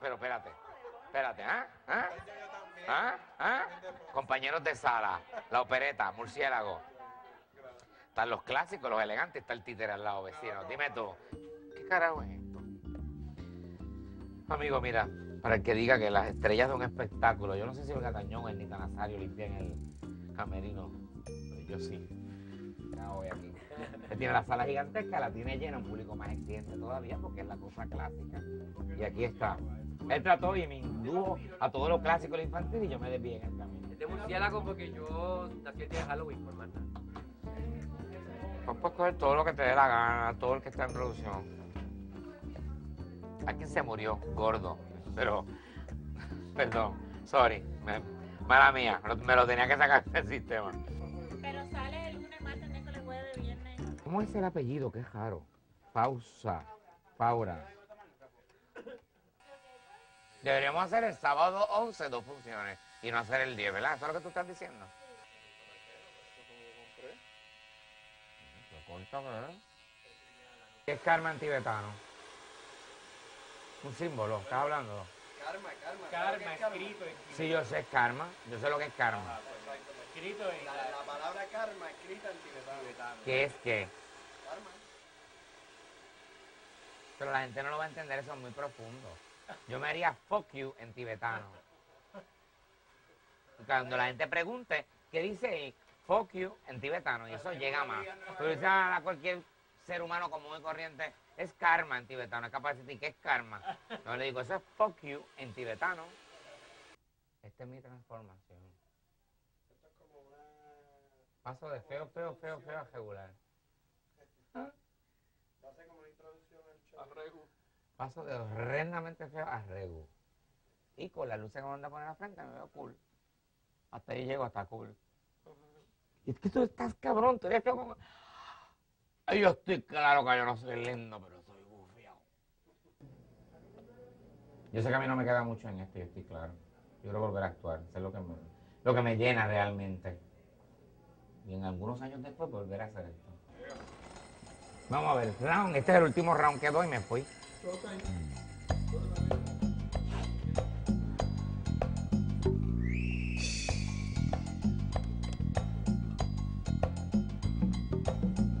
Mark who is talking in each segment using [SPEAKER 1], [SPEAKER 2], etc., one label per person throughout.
[SPEAKER 1] Pero espérate. Espérate, ¿ah? ¿Ah? ¿Ah? ¿Ah? Compañeros de sala, la opereta, murciélago. Están los clásicos, los elegantes, está el títere al lado, vecino. Dime tú, ¿qué carajo es esto? Amigo, mira, para el que diga que las estrellas de un espectáculo, yo no sé si el Gatañón, el Nita Nazario limpian el camerino, pero yo sí. Voy aquí. Tiene la sala gigantesca, la tiene llena, un público más exigente todavía porque es la cosa clásica. Y aquí está. Él trató y me indujo a todo lo clásico y lo infantil y yo me desvié en el camino.
[SPEAKER 2] Es de murciélago porque yo nací el día de Halloween, por más nada.
[SPEAKER 1] Pues puedes coger todo lo que te dé la gana, todo el que está en producción. Alguien se murió gordo, pero. Perdón, sorry. me- mala mía, me lo tenía que sacar del sistema. ¿Cómo es el apellido? Qué raro. Pausa. Paura. Deberíamos hacer el sábado 11 dos funciones y no hacer el 10, ¿verdad? ¿Eso es lo que tú estás diciendo? Lo corta, ¿verdad? ¿Qué es karma en tibetano? Un símbolo, ¿estás hablando?
[SPEAKER 3] Karma, karma.
[SPEAKER 2] Karma, escrito,
[SPEAKER 1] Sí, yo sé karma, yo sé lo que es karma.
[SPEAKER 2] escrito en
[SPEAKER 3] la palabra karma escrita en tibetano.
[SPEAKER 1] ¿Qué es?
[SPEAKER 3] Karma.
[SPEAKER 1] Pero la gente no lo va a entender, eso es muy profundo. Yo me haría fuck you en tibetano. Cuando la gente pregunte, ¿qué dice? Fuck you en tibetano, y eso llega más. Pero dice a cualquier ser humano común y corriente, es karma en tibetano, es capaz de decir, ¿qué es karma? No le digo, eso es fuck you en tibetano. Esta es mi transformación.
[SPEAKER 3] Esto es como una.
[SPEAKER 1] Paso de feo, feo, feo, feo a regular. Paso de horrendamente feo a regu. Y con la luz que me van a poner a frente me veo cool. Hasta ahí llego, hasta cool. Y es que tú estás cabrón, tú eres feo como... Ay, yo estoy claro que yo no soy lindo, pero soy bufiado. Yo sé que a mí no me queda mucho en esto, yo estoy claro. Yo quiero volver a actuar, eso es lo que me, lo que me llena realmente. Y en algunos años después volver a hacer esto. Vamos a ver, round, este es el último round que doy y me fui.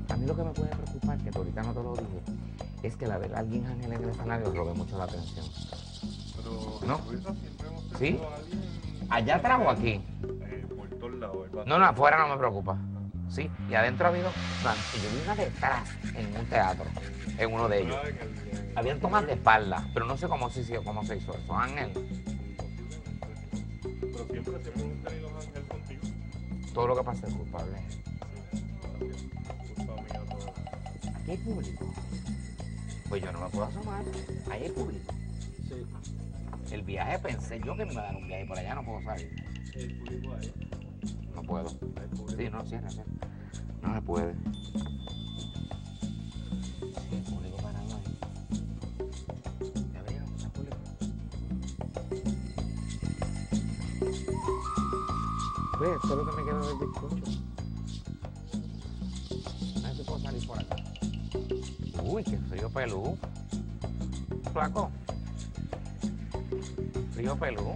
[SPEAKER 1] A mí lo que me puede preocupar, que ahorita no te lo dije, es que la ver a alguien ángel en el escenario robe mucho la atención.
[SPEAKER 4] Pero
[SPEAKER 1] ¿No?
[SPEAKER 4] Luisa, siempre hemos
[SPEAKER 1] ¿Sí?
[SPEAKER 4] a alguien
[SPEAKER 1] ¿Allá atrás o aquí?
[SPEAKER 4] Todos lados. ¿verdad?
[SPEAKER 1] No, no, afuera no me preocupa. Sí, y adentro ha habido. Y yo vi una detrás en un teatro, en uno de ellos. Habían tomas de espalda, pero no sé cómo se hizo, cómo se hizo eso. Ángel,
[SPEAKER 4] Pero siempre se pueden tener los ángeles contigo.
[SPEAKER 1] todo lo que pasa es culpable. Aquí hay público. Pues yo no me puedo asomar. Ahí hay público.
[SPEAKER 3] Sí.
[SPEAKER 1] El viaje pensé yo que me iba a dar un viaje por allá, no puedo salir.
[SPEAKER 3] El público ahí.
[SPEAKER 1] No puedo. Sí, no, cierra, cierra. No se puede. Sí, el público parado ahí. ¿Ya abrieron? ¿Está público? Pues, esto es lo que me queda del bizcocho. A ver si puedo salir por acá. Uy, qué frío pelú. Flaco. Frío pelú.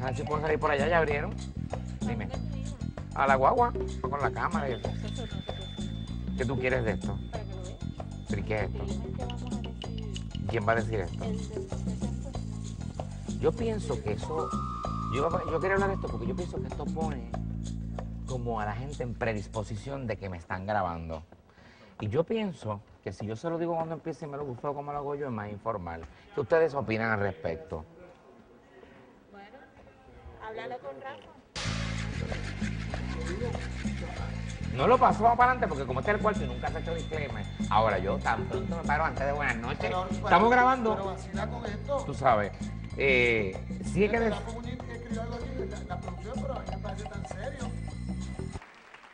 [SPEAKER 1] A ver si puedo salir por allá, ¿ya abrieron? Dime. A la guagua, con la cámara. y- ¿Qué tú quieres de esto? ¿Pero qué es esto? ¿Quién va a decir esto? Yo pienso que eso. Yo, yo quería hablar de esto porque yo pienso que esto pone como a la gente en predisposición de que me están grabando. Y yo pienso que si yo se lo digo cuando empiece y me lo gustó como lo hago yo, es más informal. ¿Qué ustedes opinan al respecto?
[SPEAKER 5] Bueno, háblalo con Rafa.
[SPEAKER 1] No lo pasó para adelante porque como este es el cuarto y nunca se ha hecho disclaimer. Ahora yo tan pronto me paro antes de buenas noches.
[SPEAKER 3] Pero- pero-
[SPEAKER 1] Estamos grabando.
[SPEAKER 3] Pero vacila con esto.
[SPEAKER 1] Tú sabes. Eh, sí hay que
[SPEAKER 3] en la, la producción, pero a mí me parece tan serio.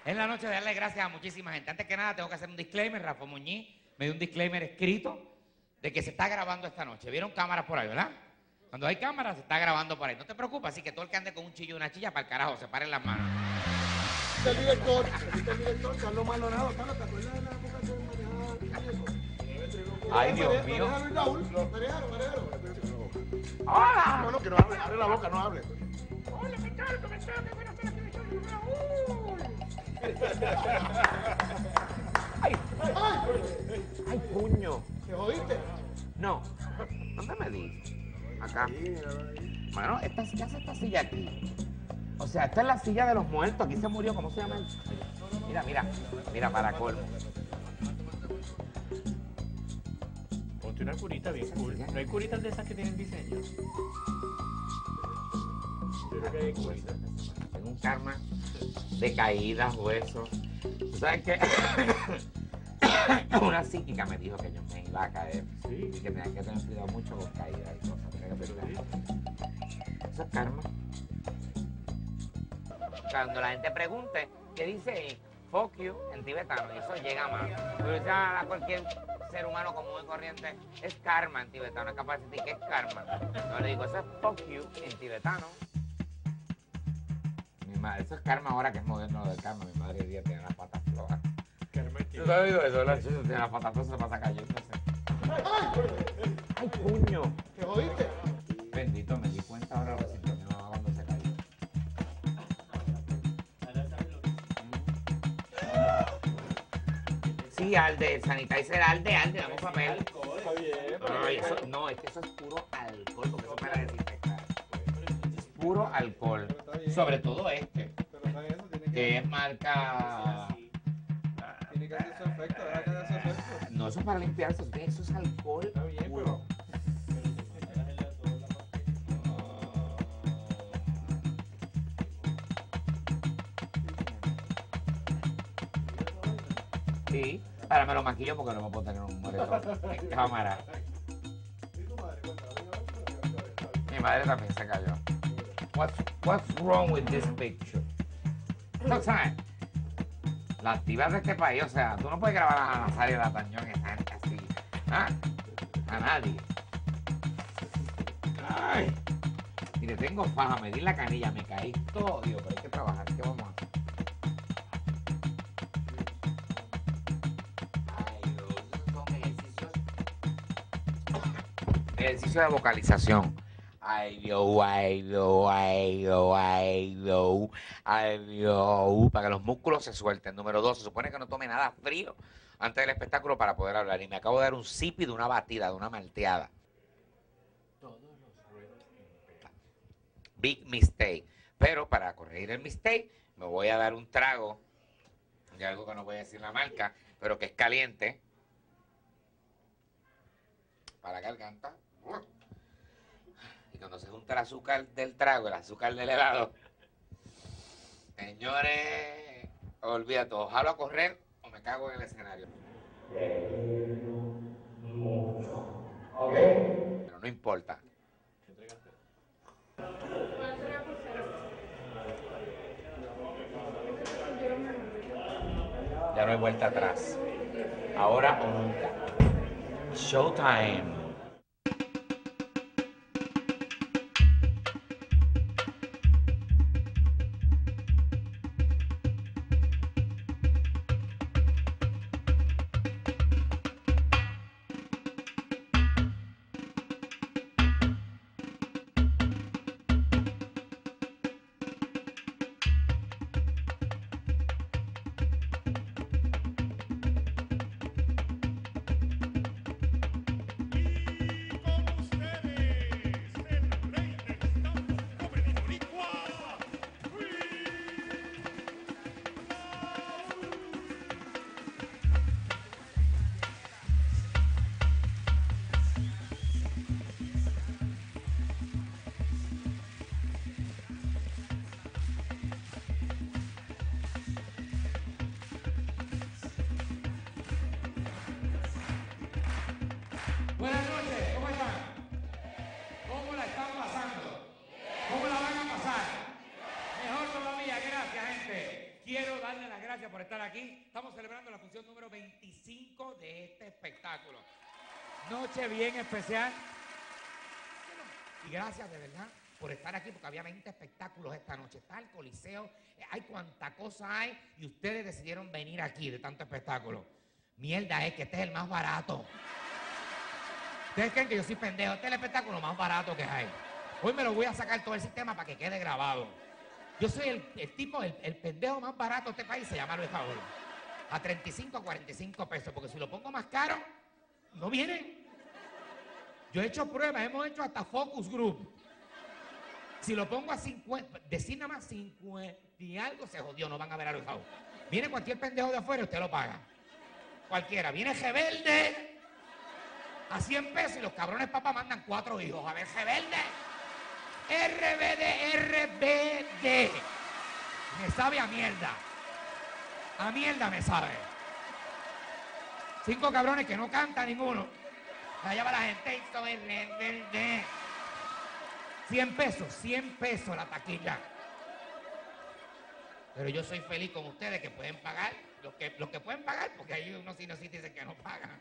[SPEAKER 1] Es la noche de darle gracias a muchísima gente. Antes que nada, tengo que hacer un disclaimer. Rafa Muñiz me dio un disclaimer escrito de que se está grabando esta noche. ¿Vieron cámaras por ahí, verdad? Cuando hay cámaras, se está grabando por ahí. No te preocupes, así que todo el que ande con un chillo y una chilla, para el carajo, se paren las manos.
[SPEAKER 3] Este es el director, este es el director, Carlos Maldonado. Carlos, ¿te acuerdas de la época que manejaba el muñeco?
[SPEAKER 1] Ay, Dios mío. ¡Hola!
[SPEAKER 3] No, no, que no hable, abre la boca, no hable.
[SPEAKER 1] ¡Ay! ¡Ay, puño!
[SPEAKER 3] ¿Te jodiste?
[SPEAKER 1] No. ¿Dónde me di? Acá. Bueno, esta, ¿qué hace esta silla aquí? O sea, esta es la silla de los muertos. Aquí se murió. ¿Cómo se llama? Mira, mira. Mira, para colmo.
[SPEAKER 4] Ponte una curita bien cool. No hay curitas de esas que tienen diseño. Yo creo que hay curitas.
[SPEAKER 1] Tengo un karma de caídas, huesos. ¿Tú sabes qué? Una psíquica me dijo que yo me iba a caer.
[SPEAKER 4] Sí.
[SPEAKER 1] Y que tenía que tener cuidado mucho con caídas y cosas. Eso es karma. Cuando la gente pregunte, ¿qué dice fuck you en tibetano? Y eso llega más. Pero eso a cualquier ser humano común y corriente es karma en tibetano. Es capaz de decir que es karma. No le digo, eso es fuck you en tibetano. Mi madre, eso es karma ahora que es moderno lo del karma. Mi madre hoy día tiene las patas flojas.
[SPEAKER 4] Carmen,
[SPEAKER 1] ¿Tú oído eso? La chucha tiene las patas flojas, se pasa cayéndose. ¡Ay, puño!
[SPEAKER 3] ¿Te jodiste?
[SPEAKER 1] Bendito, me di cuenta ahora lo que mi mamá cuando se cayó. Sí, Alde, el sanitizer Alde, Alde, damos papel.
[SPEAKER 3] Está bien, pero-
[SPEAKER 1] Ay, eso- no, es que eso es puro alcohol, porque eso es para desinfectar. Es puro alcohol. Sobre todo este,
[SPEAKER 3] que,
[SPEAKER 1] que es marca...
[SPEAKER 3] tiene que hacer su efecto, deja que haga su efecto.
[SPEAKER 1] No, eso es para limpiarse, eso es alcohol
[SPEAKER 3] Está bien,
[SPEAKER 1] puro. Sí, ahora me lo maquillo porque no me puedo tener un moretón en cámara. Mi madre también se cayó. What's, what's wrong with this picture? No, ¿sabes? Las divas de este país, o sea, tú no puedes grabar a Nazario a la Tañón así. ¿Ah? A nadie. Ay. Y tengo faja, me di la canilla, me caí todo, Dios, pero hay que trabajar, ¿qué vamos a hacer? Ay, son ejercicios. Ejercicio de vocalización. Ay, Dios, ay, Dios, ay, Dios, ay, Dios, ay, Dios, para que los músculos se suelten. Número dos, se supone que no tome nada frío antes del espectáculo para poder hablar. Y me acabo de dar un sipi de una batida, de una malteada. Big mistake. Pero para corregir el mistake, me voy a dar un trago de algo que no voy a decir la marca, pero que es caliente. Para la garganta. Cuando se junta el azúcar del trago, el azúcar del helado, señores, olvídate, o jalo a correr o me cago en el escenario. Pero no importa. Ya no hay vuelta atrás. Ahora o nunca. Showtime. Y gracias de verdad por estar aquí, porque había 20 espectáculos esta noche. Está el Coliseo, eh, hay cuanta cosa hay, y ustedes decidieron venir aquí de tanto espectáculo. Mierda es que este es el más barato. Ustedes creen que yo soy pendejo. Este es el espectáculo más barato que hay. Hoy me lo voy a sacar todo el sistema para que quede grabado. Yo soy el, el tipo, el, el pendejo más barato de este país, se llama Luis. A 35, 45 pesos, porque si lo pongo más caro, no vienen. Yo he hecho pruebas, hemos hecho hasta focus group. Si lo pongo a 50, decir nada más 50 y algo, se jodió, no van a ver a Luis Raúl. Viene cualquier pendejo de afuera y usted lo paga. Cualquiera. Viene Rebelde a 100 pesos y los cabrones papá mandan cuatro hijos. A ver, Rebelde. RBD, RBD. Me sabe a mierda. A mierda me sabe. Cinco cabrones que no canta ninguno. Allá va la gente y rebelde. 100 pesos, 100 pesos la taquilla. Pero yo soy feliz con ustedes que pueden pagar, los que, los que pueden pagar, porque hay unos dicen que no pagan.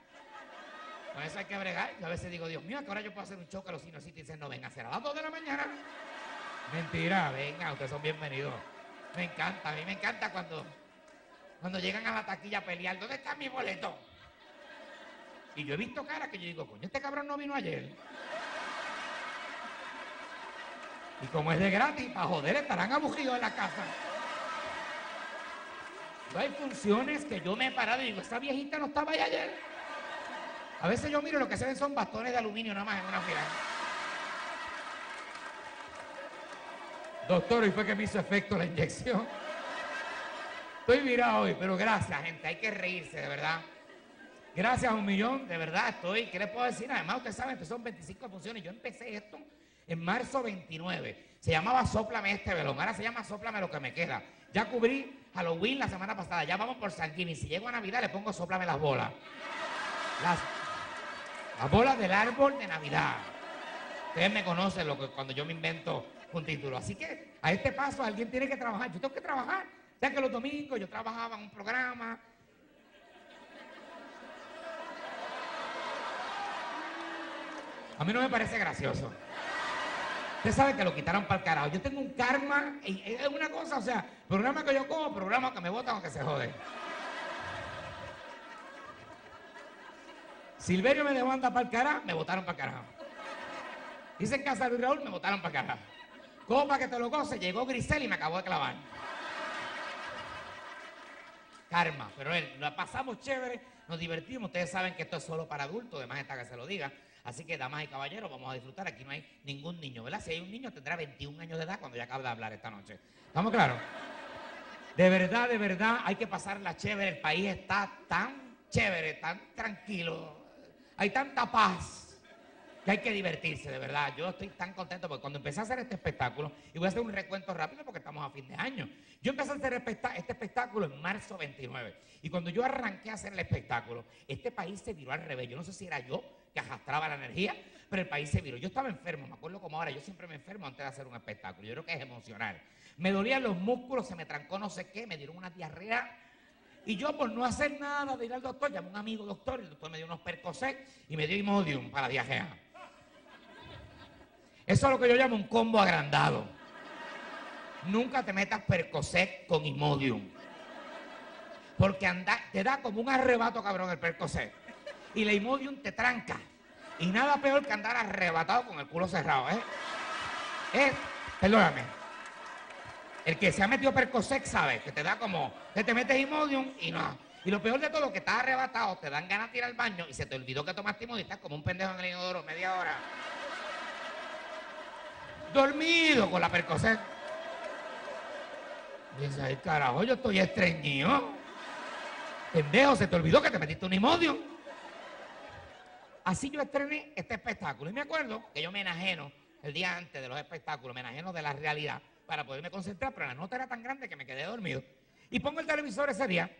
[SPEAKER 1] Con eso hay que bregar. Yo a veces digo, Dios mío, que ahora yo puedo hacer un show que los dicen, no, venga, será a las 2 de la mañana. Mentira, venga, ustedes son bienvenidos. Me encanta, a mí me encanta cuando, cuando llegan a la taquilla a pelear, ¿dónde está mi boleto? Y yo he visto caras que yo digo, coño, este cabrón no vino ayer. Y como es de gratis, para joder, estarán aburridos en la casa. No hay funciones que yo me he parado y digo, esa viejita no estaba ahí ayer. A veces yo miro lo que se ven son bastones de aluminio nada más en una fila. Doctor, y fue que me hizo efecto la inyección. Estoy virado hoy, pero gracias, gente. Hay que reírse, de verdad. Gracias un millón, de verdad estoy. ¿Qué les puedo decir? Además, ustedes saben son 25 funciones. Yo empecé esto en marzo 29. Se llamaba Sóplame este velón. Ahora se llama Sóplame lo que me queda. Ya cubrí Halloween la semana pasada. Ya vamos por San Jimmy. Si llego a Navidad, le pongo Sóplame las bolas. Las, las bolas del árbol de Navidad. Ustedes me conocen lo que, cuando yo me invento un título. Así que a este paso alguien tiene que trabajar. Yo tengo que trabajar. O sea que los domingos yo trabajaba en un programa. A mí no me parece gracioso. Usted sabe que lo quitaron para el carajo. Yo tengo un karma, es una cosa, o sea, programa que yo como, programa que me votan o que se jode. Silverio me demanda para el carajo, me votaron para el carajo. Dicen Casa Luis Raúl, me votaron para el carajo. Copa que te lo goce, llegó Grisel y me acabó de clavar. Karma, pero él, la pasamos chévere, nos divertimos. Ustedes saben que esto es solo para adultos, además está que se lo diga. Así que, damas y caballeros, vamos a disfrutar. Aquí no hay ningún niño, ¿verdad? Si hay un niño, tendrá 21 años de edad cuando ya acabe de hablar esta noche. ¿Estamos claros? De verdad, de verdad, hay que pasarla chévere. El país está tan chévere, tan tranquilo. Hay tanta paz que hay que divertirse, de verdad. Yo estoy tan contento porque cuando empecé a hacer este espectáculo, y voy a hacer un recuento rápido porque estamos a fin de año. Yo empecé a hacer este espectáculo en marzo 29. Y cuando yo arranqué a hacer el espectáculo, este país se viró al revés. Yo no sé si era yo que arrastraba la energía, pero el país se viró. Yo estaba enfermo, me acuerdo como ahora, yo siempre me enfermo antes de hacer un espectáculo. Yo creo que es emocional. Me dolían los músculos, se me trancó no sé qué, me dieron una diarrea. Y yo por no hacer nada de ir al doctor, llamé a un amigo doctor, el doctor me dio unos percocet y me dio Imodium para la. Eso es lo que yo llamo un combo agrandado. Nunca te metas percocet con Imodium. Porque anda, te da como un arrebato, cabrón, el percocet. Y la Imodium te tranca. Y nada peor que andar arrebatado con el culo cerrado, ¿eh? Perdóname. El que se ha metido percocet sabe que te da como, que te metes Imodium y no. Y lo peor de todo, que estás arrebatado, te dan ganas de ir al baño y se te olvidó que tomaste Imodium y estás como un pendejo en el inodoro media hora dormido con la percocet. Dice, ay carajo, yo estoy estreñido. Pendejo, se te olvidó que te metiste un imodio. Así yo estrené este espectáculo. Y me acuerdo que yo me enajeno el día antes de los espectáculos, me enajeno de la realidad para poderme concentrar, pero la nota era tan grande que me quedé dormido. Y pongo el televisor ese día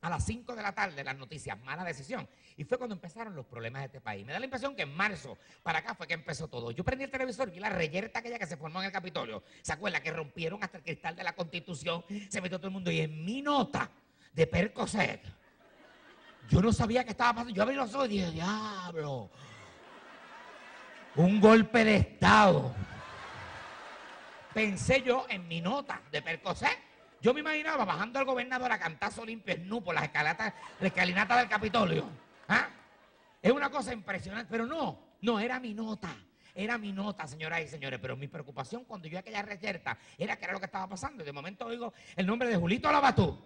[SPEAKER 1] a las 5 de la tarde, las noticias, mala decisión. Y fue cuando empezaron los problemas de este país. Me da la impresión que en marzo para acá fue que empezó todo. Yo prendí el televisor y vi la reyerta aquella que se formó en el Capitolio. ¿Se acuerda? Que rompieron hasta el cristal de la Constitución, se metió todo el mundo. Y en mi nota de Percocet, yo no sabía qué estaba pasando. Yo abrí los ojos y dije, diablo, un golpe de Estado. Pensé yo en mi nota de Percocet. Yo me imaginaba bajando al gobernador a cantazo limpio nu por las escalatas, la escalinata del Capitolio. ¿Ah? Es una cosa impresionante, pero no, No, era mi nota. Era mi nota, señoras y señores. Pero mi preocupación cuando yo aquella reyerta era que era lo que estaba pasando. Y de momento oigo el nombre de Julito Labatú.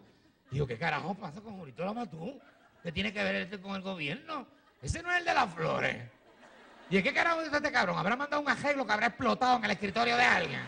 [SPEAKER 1] Digo, ¿qué carajo pasa con Julito Labatú? ¿Qué tiene que ver este con el gobierno? Ese no es el de las flores. ¿Y de qué carajo dice este cabrón? ¿Habrá mandado un arreglo que habrá explotado en el escritorio de alguien?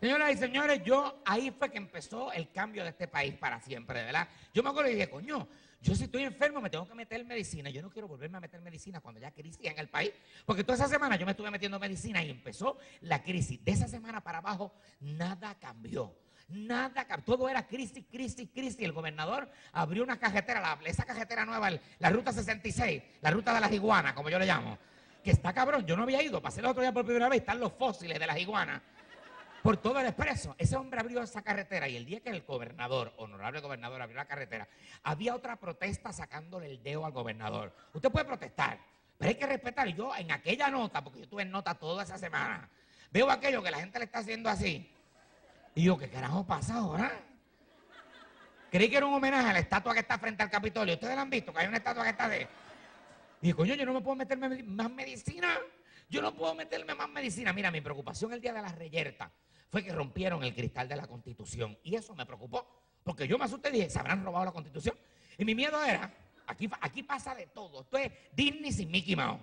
[SPEAKER 1] Señoras y señores, yo ahí fue que empezó el cambio de este país para siempre, ¿verdad? Yo me acuerdo y dije, coño, yo si estoy enfermo me tengo que meter medicina. Yo no quiero volverme a meter medicina cuando ya crisis en el país. Porque toda esa semana yo me estuve metiendo medicina y empezó la crisis. De esa semana para abajo nada cambió. Nada, todo era crisis, crisis, crisis. El gobernador abrió una cajetera, la- esa cajetera nueva, la ruta 66, la ruta de las iguanas, como yo le llamo. Que está cabrón, yo no había ido, pasé el otro día por primera vez, están los fósiles de las iguanas por todo el expreso. Ese hombre abrió esa carretera y el día que el gobernador, honorable gobernador, abrió la carretera, había otra protesta sacándole el dedo al gobernador. Usted puede protestar, pero hay que respetar. Yo en aquella nota, porque yo estuve en nota toda esa semana, veo aquello que la gente le está haciendo así. Y yo, ¿qué carajo pasa ahora? Creí que era un homenaje a la estatua que está frente al Capitolio. ¿Ustedes la han visto? Que hay una estatua que está de... Y dije, coño, yo no me puedo meterme más medicina. Yo no puedo meterme más medicina. Mira, mi preocupación el día de la reyerta fue que rompieron el cristal de la Constitución. Y eso me preocupó. Porque yo me asusté y dije, ¿se habrán robado la Constitución? Y mi miedo era, aquí, aquí pasa de todo. Esto es Disney sin Mickey Mouse.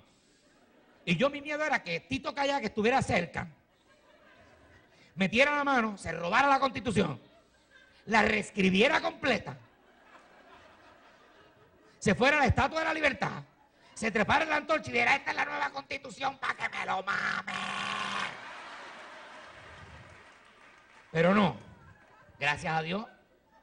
[SPEAKER 1] Y yo mi miedo era que Tito Calla, que estuviera cerca, metiera la mano, se robara la Constitución, la reescribiera completa, se fuera a la Estatua de la Libertad, se trepara en la antorcha y dijera, esta es la nueva Constitución para que me lo mame. Pero no, gracias a Dios,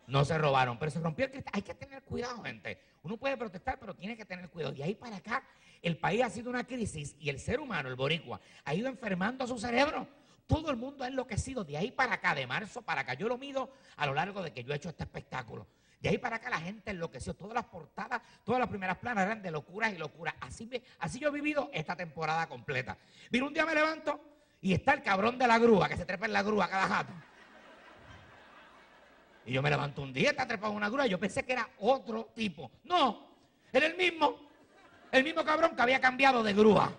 [SPEAKER 1] no se robaron, pero se rompió el cristal. Hay que tener cuidado, gente. Uno puede protestar, pero tiene que tener cuidado. De ahí para acá, el país ha sido una crisis y el ser humano, el boricua, ha ido enfermando su cerebro. Todo el mundo ha enloquecido de ahí para acá, de marzo para acá. Yo lo mido a lo largo de que yo he hecho este espectáculo. De ahí para acá la gente enloqueció. Todas las portadas, todas las primeras planas eran de locuras y locuras. Así, así yo he vivido esta temporada completa. Mira, un día me levanto y está el cabrón de la grúa, que se trepa en la grúa cada jato. Y yo me levanto un día, está trepado una grúa, yo pensé que era otro tipo. No, era el mismo. El mismo cabrón que había cambiado de grúa.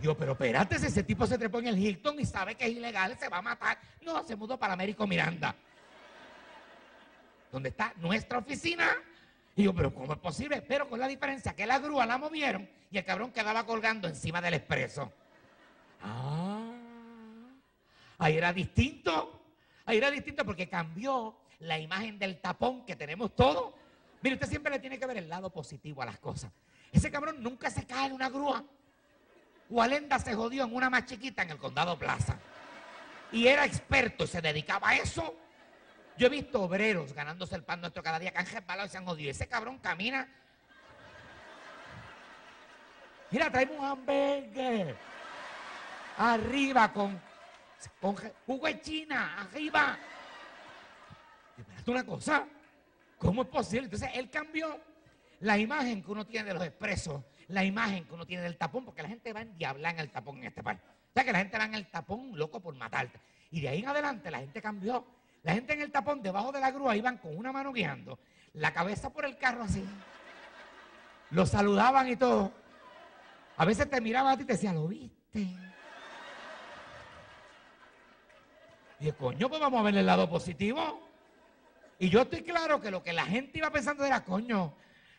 [SPEAKER 1] Yo, pero espérate, si ese tipo se trepó en el Hilton y sabe que es ilegal, se va a matar. No, se mudó para Américo Miranda. Donde está nuestra oficina. Y yo, pero ¿cómo es posible? Pero con la diferencia que la grúa la movieron y el cabrón quedaba colgando encima del expreso. Ah. Ahí era distinto. Ahí era distinto porque cambió la imagen del tapón que tenemos todos. Mire, usted siempre le tiene que ver el lado positivo a las cosas. Ese cabrón nunca se cae en una grúa. Walenda se jodió en una más chiquita en el Condado Plaza. Y era experto y se dedicaba a eso. Yo he visto obreros ganándose el pan nuestro cada día que han resbalado y se han jodido. Ese cabrón camina. Mira, traemos un hamburger. Arriba con, con jugo de China. Arriba. Espérate una cosa. ¿Cómo es posible? Entonces él cambió la imagen que uno tiene de los expresos, la imagen que uno tiene del tapón, porque la gente va en diabla en el tapón en este país. O sea que la gente va en el tapón loco por matarte. Y de ahí en adelante la gente cambió. La gente en el tapón, debajo de la grúa, iban con una mano guiando, la cabeza por el carro así. Lo saludaban y todo. A veces te miraban a ti y te decían, ¿lo viste? Y yo, coño, pues vamos a ver el lado positivo. Y yo estoy claro que lo que la gente iba pensando era, coño,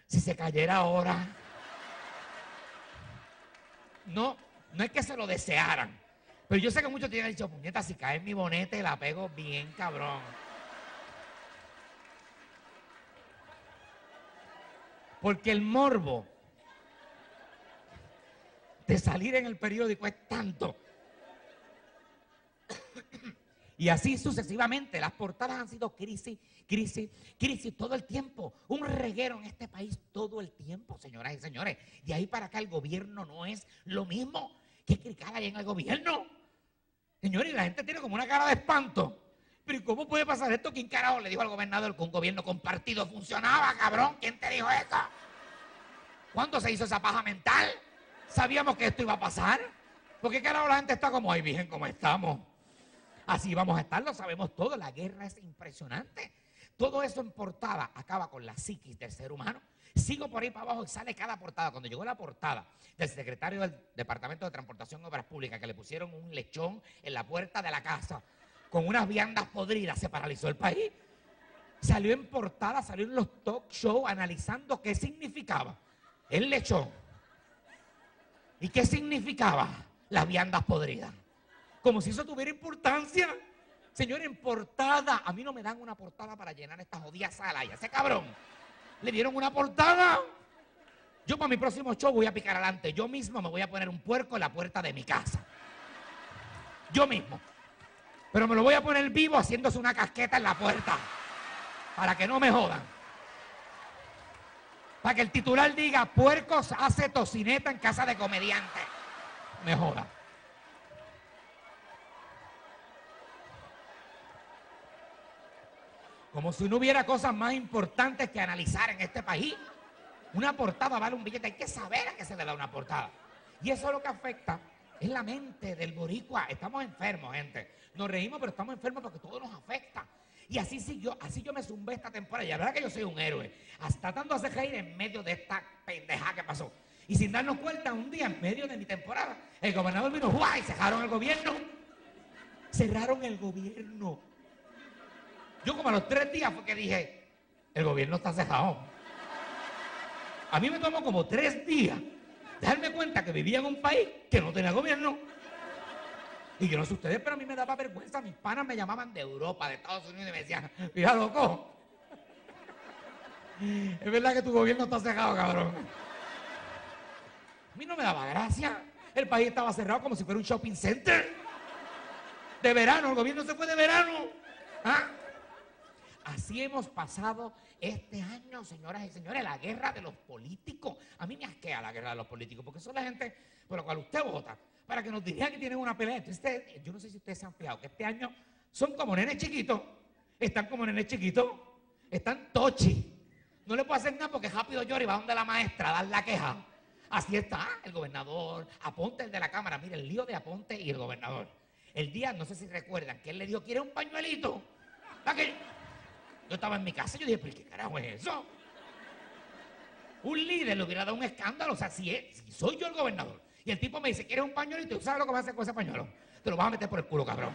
[SPEAKER 1] si se cayera ahora. No, no es que se lo desearan. Pero yo sé que muchos tienen dicho, puñeta, si cae en mi bonete, la pego bien cabrón. Porque el morbo de salir en el periódico es tanto. Y así sucesivamente, las portadas han sido crisis, crisis, crisis todo el tiempo. Un reguero en este país todo el tiempo, señoras y señores. De ahí para acá el gobierno no es lo mismo. ¿Qué crical hay en el gobierno? Señores, y la gente tiene como una cara de espanto. Pero ¿y cómo puede pasar esto? ¿Quién carajo le dijo al gobernador que un gobierno compartido funcionaba, cabrón? ¿Quién te dijo eso? ¿Cuándo se hizo esa paja mental? ¿Sabíamos que esto iba a pasar? ¿Por qué la gente está como, ay, virgen, cómo estamos? Así vamos a estar, lo sabemos todo. La guerra es impresionante. Todo eso en portada acaba con la psiquis del ser humano. Sigo por ahí para abajo y sale cada portada. Cuando llegó la portada del secretario del Departamento de Transportación y Obras Públicas, que le pusieron un lechón en la puerta de la casa con unas viandas podridas, se paralizó el país. Salió en portada, salió en los talk shows analizando qué significaba el lechón. ¿Y qué significaba las viandas podridas? Como si eso tuviera importancia. Señor, en portada. A mí no me dan una portada para llenar esta jodida sala. Y ese cabrón le dieron una portada. Yo para mi próximo show voy a picar adelante. Yo mismo me voy a poner un puerco en la puerta de mi casa. Yo mismo. Pero me lo voy a poner vivo haciéndose una casqueta en la puerta. Para que no me jodan. Para que el titular diga, puercos hace tocineta en casa de comediante. Me joda. Como si no hubiera cosas más importantes que analizar en este país. Una portada vale un billete, hay que saber a qué se le da una portada. Y eso es lo que afecta, es la mente del boricua. Estamos enfermos, gente. Nos reímos, pero estamos enfermos porque todo nos afecta. Y así siguió, así yo me zumbé esta temporada. Y la verdad que yo soy un héroe. Hasta de hacer reír en medio de esta pendeja que pasó. Y sin darnos cuenta, un día en medio de mi temporada, el gobernador vino, ¡guay! Cerraron el gobierno. Cerraron el gobierno. Yo como a los tres días fue que dije, el gobierno está cerrado. A mí me tomó como tres días darme cuenta que vivía en un país que no tenía gobierno. Y yo no sé ustedes, pero a mí me daba vergüenza. Mis panas me llamaban de Europa, de Estados Unidos y me decían, mira loco. Es verdad que tu gobierno está cerrado, cabrón. A mí no me daba gracia. El país estaba cerrado como si fuera un shopping center. De verano, el gobierno se fue de verano. ¿Ah? Así hemos pasado este año, señoras y señores, la guerra de los políticos. A mí me asquea la guerra de los políticos, porque son la gente por la cual usted vota, para que nos digan que tienen una pelea. Yo no sé si ustedes se han fijado que este año son como nenes chiquitos, están como nenes chiquitos, están tochi. No le puedo hacer nada porque rápido llora y va donde la maestra a dar la queja. Así está el gobernador, Aponte el de la Cámara. Mire, el lío de Aponte y el gobernador. El día, no sé si recuerdan, que él le dio, ¿quiere un pañuelito? Yo estaba en mi casa y yo dije, ¿pero qué carajo es eso? Un líder le hubiera dado un escándalo. O sea, si, es- si soy yo el gobernador y el tipo me dice, ¿quieres un pañuelito? ¿Tú sabes lo que vas a hacer con ese pañuelo? Te lo vas a meter por el culo, cabrón.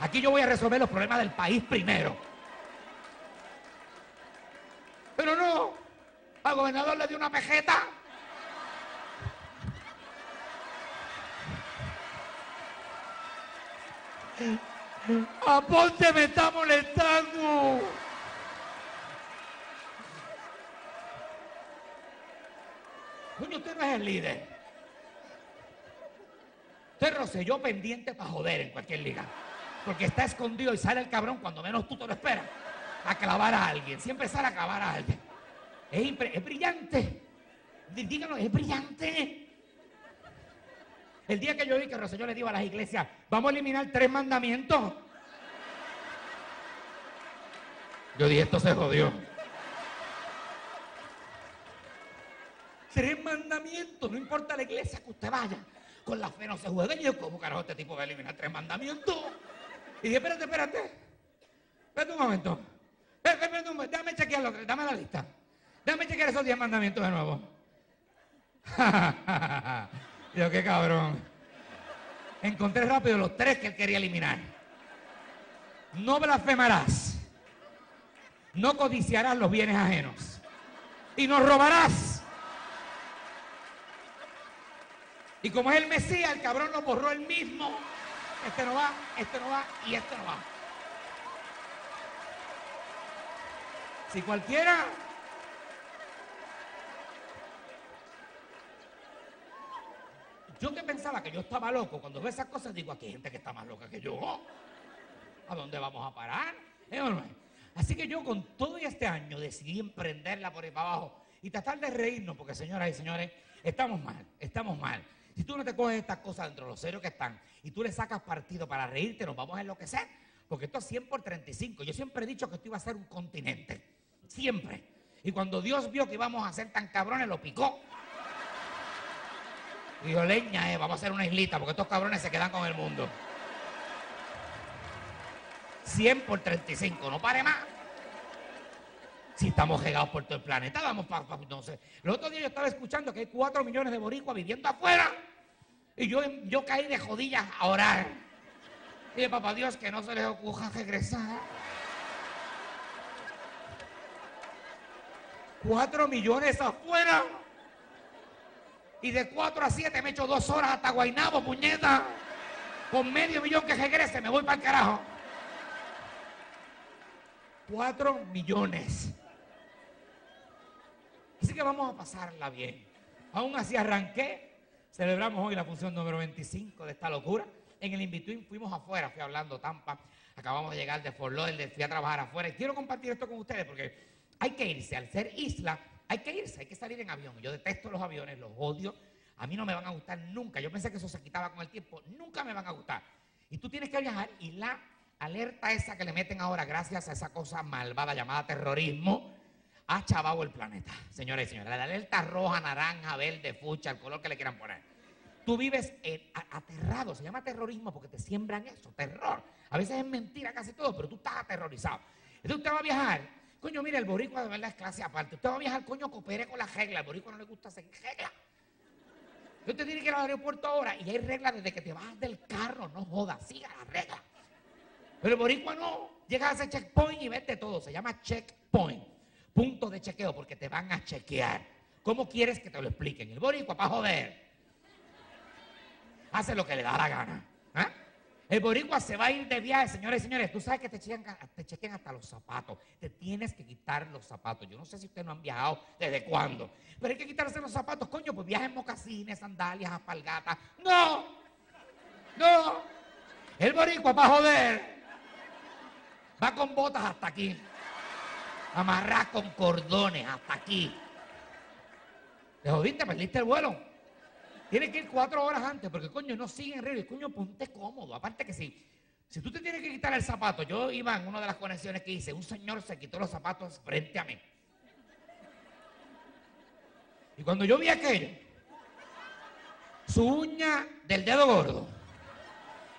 [SPEAKER 1] Aquí yo voy a resolver los problemas del país primero. Pero no, al gobernador le dio una pejeta. Aponte me está molestando. Coño, usted no es el líder. Usted Rosselló pendiente para joder en cualquier liga. Porque está escondido y sale el cabrón cuando menos tú te lo esperas. A clavar a alguien. Siempre sale a clavar a alguien. Es, es brillante. Dí- Díganlo, es brillante. El día que yo vi que Rosselló le dijo a las iglesias, vamos a eliminar tres mandamientos. Yo dije, esto se jodió. Tres mandamientos, no importa la iglesia que usted vaya. Con la fe no se juega. Y yo, ¿cómo carajo este tipo va a eliminar tres mandamientos? Y dije, espérate, espérate. Espérate un momento. Espérate, un momento. Déjame chequearlo, dame la lista. Déjame chequear esos diez mandamientos de nuevo. Dios, qué cabrón. Encontré rápido los tres que él quería eliminar. No blasfemarás. No codiciarás los bienes ajenos. Y no robarás. Y como es el Mesías, el cabrón lo borró él mismo. Este no va, este no va y este no va. Si cualquiera Yo que pensaba que yo estaba loco, cuando veo esas cosas digo, aquí hay gente que está más loca que yo. ¿A dónde vamos a parar? ¿Eh? Así que yo con todo este año decidí emprenderla por ahí para abajo y tratar de reírnos, porque señoras y señores, estamos mal, estamos mal. Si tú no te coges estas cosas dentro de los serios que están y tú le sacas partido para reírte, nos vamos a enloquecer. Porque esto es 100 por 35. Yo siempre he dicho que esto iba a ser un continente. Siempre. Y cuando Dios vio que íbamos a ser tan cabrones, lo picó. Dijo, leña, eh, vamos a hacer una islita porque estos cabrones se quedan con el mundo. 100 por 35, no pare más. Si estamos regados por todo el planeta, vamos para... no sé. El otro día yo estaba escuchando que hay 4 millones de boricuas viviendo afuera. Y yo, yo caí de jodillas a orar. Y dije, papá Dios, que no se les ocurra regresar. 4 millones afuera. Y de 4 a 7 me echo dos horas hasta Guaynabo, puñeta. Con medio millón que regrese, me voy para el carajo. 4 millones. Así que vamos a pasarla bien. Aún así arranqué. Celebramos hoy la función número 25 de esta locura. En el in-between fuimos afuera, fui hablando Tampa. Acabamos de llegar de Fort Lauderdale, fui a trabajar afuera. Y quiero compartir esto con ustedes porque hay que irse. Al ser isla, hay que irse, hay que salir en avión. Yo detesto los aviones, los odio. A mí no me van a gustar nunca. Yo pensé que eso se quitaba con el tiempo. Nunca me van a gustar. Y tú tienes que viajar y la alerta esa que le meten ahora gracias a esa cosa malvada llamada terrorismo ha chavado el planeta, señores y señores. La alerta roja, naranja, verde, fucha, el color que le quieran poner. Tú vives aterrado, se llama terrorismo porque te siembran eso, terror. A veces es mentira casi todo, pero tú estás aterrorizado. Entonces usted va a viajar, coño, mire, el boricua de verdad es clase aparte. Usted va a viajar, coño, coopere con las reglas. Al boricua no le gusta seguir reglas. Usted tiene que ir al aeropuerto ahora y hay reglas desde que te bajas del carro, no jodas, siga las reglas. Pero el boricua no. Llegas a ese checkpoint y vete todo. Se llama checkpoint. Punto de chequeo porque te van a chequear. ¿Cómo quieres que te lo expliquen? El boricua para joder. Hace lo que le da la gana. El boricua se va a ir de viaje, señores y señores. Tú sabes que te chequean, te chequean hasta los zapatos. Te tienes que quitar los zapatos. Yo no sé si ustedes no han viajado desde cuándo. Pero hay que quitarse los zapatos, coño. Pues viaja en mocasines, sandalias, apalgatas. ¡No! ¡No! El boricua para joder. Va con botas hasta aquí. Amarrar con cordones hasta aquí. Te jodiste, perdiste el vuelo. Tienes que ir cuatro horas antes porque, coño, no siguen reglas. Coño, ponte cómodo. Aparte que si, si tú te tienes que quitar el zapato, yo iba en una de las conexiones que hice, un señor se quitó los zapatos frente a mí. Y cuando yo vi aquello, su uña del dedo gordo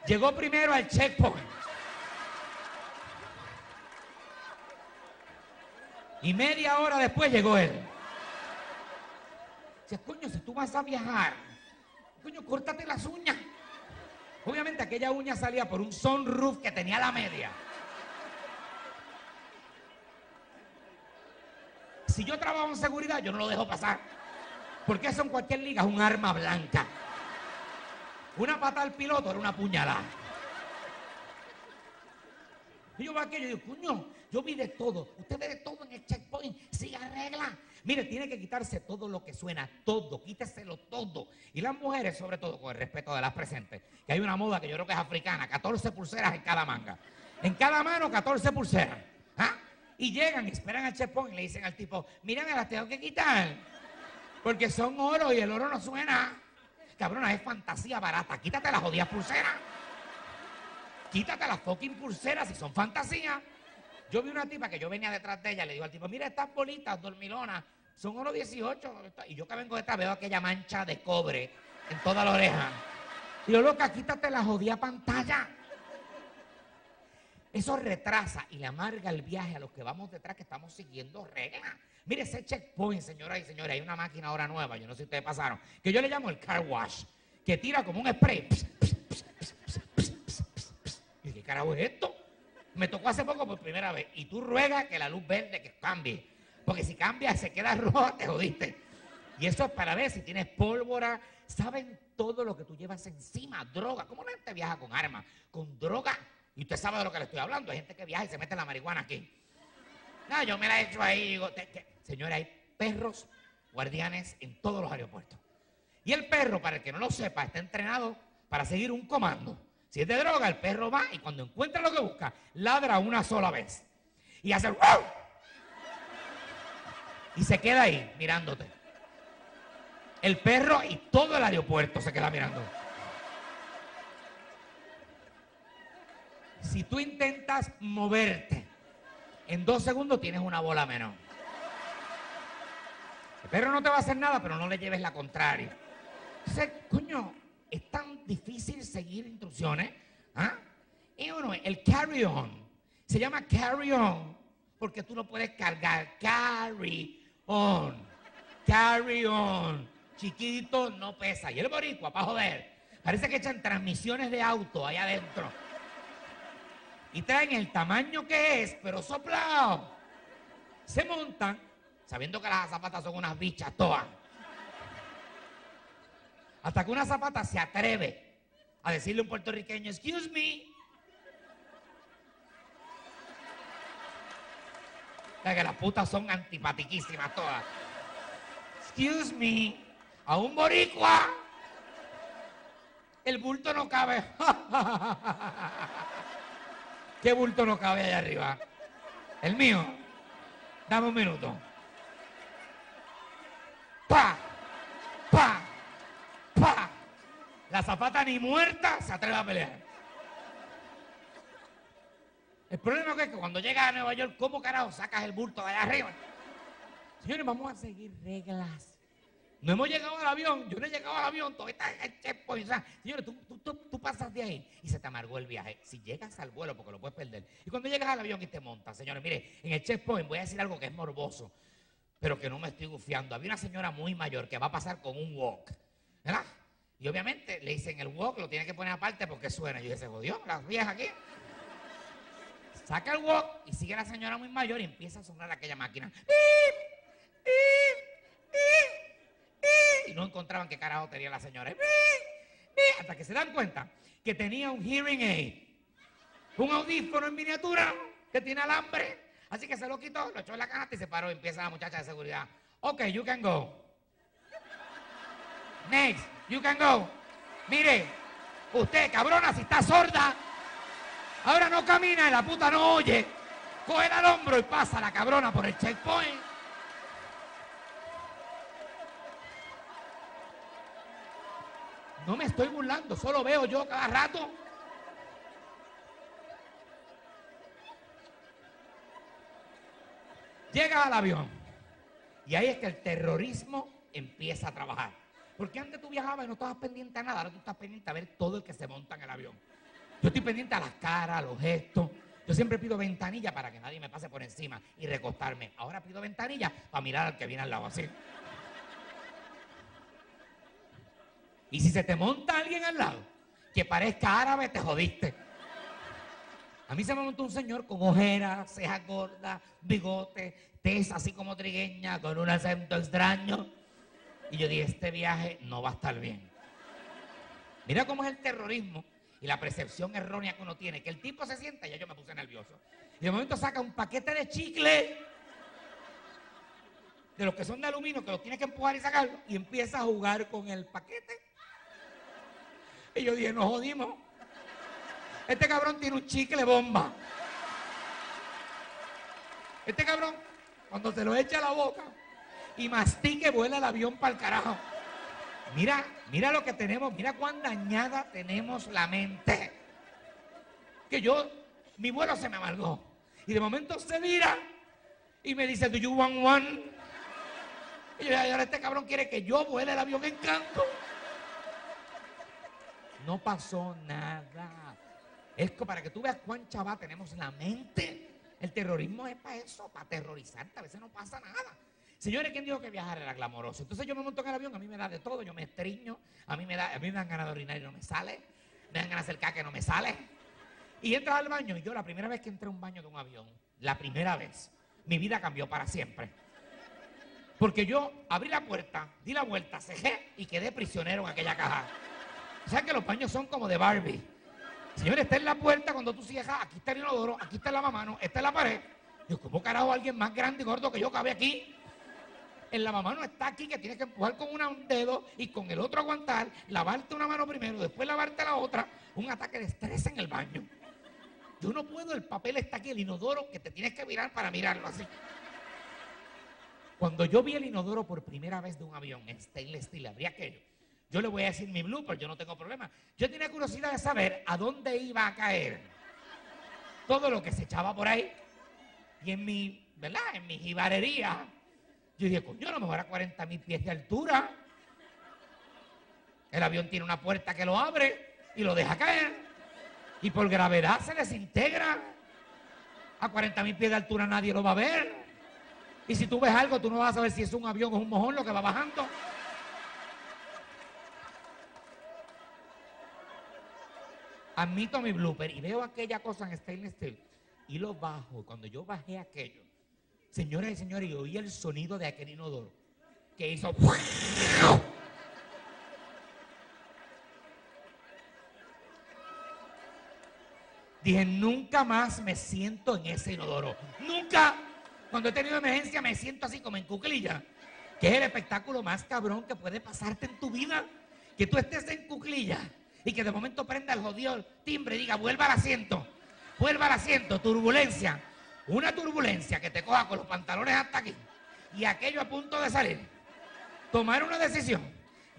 [SPEAKER 1] llegó primero al checkpoint. Y media hora después llegó él. Dice, coño, si tú vas a viajar, córtate las uñas. Obviamente aquella uña salía por un sunroof que tenía la media. Si yo trabajo en seguridad, yo no lo dejo pasar. Porque eso en cualquier liga es un arma blanca. Una pata al piloto era una puñalada. Y yo veo aquello y digo, coño, yo vi de todo. Usted ve todo en el checkpoint. Siga regla. Mire, tiene que quitarse todo lo que suena, todo, quíteselo todo. Y las mujeres, sobre todo, con el respeto de las presentes, que hay una moda que yo creo que es africana, 14 pulseras en cada manga. En cada mano, 14 pulseras. ¿Ah? Y llegan esperan al checkpoint y le dicen al tipo, mira, me las tengo que quitar. Porque son oro y el oro no suena. Cabrona, es fantasía barata. Quítate las jodidas pulseras. Quítate las fucking pulseras si son fantasías. Yo vi una tipa que yo venía detrás de ella, le digo al tipo, mira estas bolitas dormilonas, son oro 18. Y yo que vengo detrás veo aquella mancha de cobre en toda la oreja. Y yo, loca, quítate la jodida pantalla. Eso retrasa y le amarga el viaje a los que vamos detrás que estamos siguiendo reglas. Mire ese checkpoint, señoras y señores, hay una máquina ahora nueva, yo no sé si ustedes pasaron, que yo le llamo el car wash, que tira como un spray. ¿Y qué carajo es esto? Me tocó hace poco por primera vez. Y tú ruegas que la luz verde que cambie. Porque si cambia, se queda roja, te jodiste. Y eso es para ver si tienes pólvora. Saben todo lo que tú llevas encima. Droga. ¿Cómo la gente viaja con armas? Con droga. Y usted sabe de lo que le estoy hablando. Hay gente que viaja y se mete la marihuana aquí. No, yo me la he hecho ahí. Digo, te- hay perros guardianes en todos los aeropuertos. Y el perro, para el que no lo sepa, está entrenado para seguir un comando. Si es de droga, el perro va y cuando encuentra lo que busca, ladra una sola vez. Y hace ¡wow! Y se queda ahí mirándote. El perro y todo el aeropuerto se queda mirando. Si tú intentas moverte, en dos segundos tienes una bola menos. El perro no te va a hacer nada, pero no le lleves la contraria. Entonces, coño, es tan difícil seguir instrucciones. ¿ah? Y uno, el carry-on. Se llama carry on, porque tú no puedes cargar. Carry on. Carry on. Chiquito no pesa. Y el boricua, para joder. Parece que echan transmisiones de auto allá adentro. Y traen el tamaño que es, pero soplado. Se montan, sabiendo que las zapatas son unas bichas todas. Hasta que una zapata se atreve a decirle a un puertorriqueño, excuse me. O sea, que las putas son antipatiquísimas todas. Excuse me. A un boricua. El bulto no cabe. ¿Qué bulto no cabe allá arriba? El mío. Dame un minuto. ¡Pa! La zapata ni muerta se atreve a pelear. El problema es que cuando llegas a Nueva York, ¿cómo carajo sacas el bulto de allá arriba? Señores, vamos a seguir reglas. No hemos llegado al avión, yo no he llegado al avión, todavía está en el checkpoint. señores, tú, tú- tú- tú pasas de ahí y se te amargó el viaje. Si llegas al vuelo, porque lo puedes perder. Y cuando llegas al avión y te montas, señores, mire, en el checkpoint voy a decir algo que es morboso, pero que no me estoy gufiando. Había una señora muy mayor que va a pasar con un walk, ¿verdad? Y obviamente le dicen el walk, lo tiene que poner aparte porque suena. Yo dije, se jodió, las viejas aquí. Saca el walk y sigue la señora muy mayor y empieza a sonar aquella máquina. Y no encontraban qué carajo tenía la señora. Hasta que se dan cuenta que tenía un hearing aid. Un audífono en miniatura que tiene alambre. Así que se lo quitó, lo echó en la canasta y se paró y empieza la muchacha de seguridad. Ok, you can go. Next, you can go. Mire, usted, cabrona, si está sorda, ahora no camina y la puta no oye. Coge al hombro y pasa la cabrona por el checkpoint. No me estoy burlando, solo veo yo cada rato. Llega al avión. Y ahí es que el terrorismo empieza a trabajar. Porque antes tú viajabas y no estabas pendiente a nada, ahora tú estás pendiente a ver todo el que se monta en el avión. Yo estoy pendiente a las caras, a los gestos. Yo siempre pido ventanilla para que nadie me pase por encima y recostarme. Ahora pido ventanilla para mirar al que viene al lado así. Y si se te monta alguien al lado que parezca árabe, te jodiste. A mí se me montó un señor con ojeras, cejas gordas, bigote, tez así como trigueña, con un acento extraño. Y yo dije, este viaje no va a estar bien. Mira cómo es el terrorismo y la percepción errónea que uno tiene. Que el tipo se sienta y ya yo me puse nervioso. Y de momento saca un paquete de chicle, de los que son de aluminio, que los tiene que empujar y sacarlo, y empieza a jugar con el paquete. Y yo dije, nos jodimos. Este cabrón tiene un chicle bomba. Este cabrón, cuando se lo echa a la boca y mastique, vuela el avión para el carajo. Mira, mira lo que tenemos, mira cuán dañada tenemos la mente. Que yo, mi vuelo se me amargó. Y de momento se mira y me dice, ¿Do you want one? Y yo, ahora este cabrón quiere que yo vuele el avión en canto. No pasó nada. Es para que tú veas cuán chaval tenemos la mente. El terrorismo es para eso, para aterrorizarte. A veces no pasa nada. Señores, ¿quién dijo que viajar era glamoroso? Entonces yo me monto en el avión, a mí me da de todo, yo me estriño, a mí me, da, a mí me dan ganas de orinar y no me sale, me dan ganas de hacer y no me sale. Y entras al baño y yo la primera vez que entré a un baño de un avión, la primera vez, mi vida cambió para siempre. Porque yo abrí la puerta, di la vuelta, cejé y quedé prisionero en aquella caja. O sea que los baños son como de Barbie. Señores, está en la puerta cuando tú cierras, aquí está el inodoro, aquí está el lavamano, esta es la pared. Digo, ¿cómo carajo alguien más grande y gordo que yo cabe aquí? El lavamano está aquí que tienes que empujar con una- un dedo y con el otro aguantar, lavarte una mano primero, después lavarte la otra. Un ataque de estrés en el baño. Yo no puedo, el papel está aquí, el inodoro, que te tienes que mirar para mirarlo así. Cuando yo vi el inodoro por primera vez de un avión en stainless steel, habría aquello. Yo le voy a decir mi blooper, yo no tengo problema. Yo tenía curiosidad de saber a dónde iba a caer todo lo que se echaba por ahí. Y en mi, ¿verdad? En mi jibarería, yo dije, coño, a lo mejor a 40 mil pies de altura. El avión tiene una puerta que lo abre y lo deja caer. Y por gravedad se desintegra. A 40 mil pies de altura nadie lo va a ver. Y si tú ves algo, tú no vas a saber si es un avión o es un mojón lo que va bajando. Admito mi blooper y veo aquella cosa en stainless steel y lo bajo. Cuando yo bajé aquello, señoras y señores, yo oí el sonido de aquel inodoro que hizo. Dije, nunca más me siento en ese inodoro. Nunca. Cuando he tenido emergencia me siento así como en cuclilla. Que es el espectáculo más cabrón que puede pasarte en tu vida. Que tú estés en cuclilla y que de momento prenda el jodido timbre y diga, vuelva al asiento. Vuelva al asiento. Turbulencia. Una turbulencia que te coja con los pantalones hasta aquí. Y aquello a punto de salir. Tomar una decisión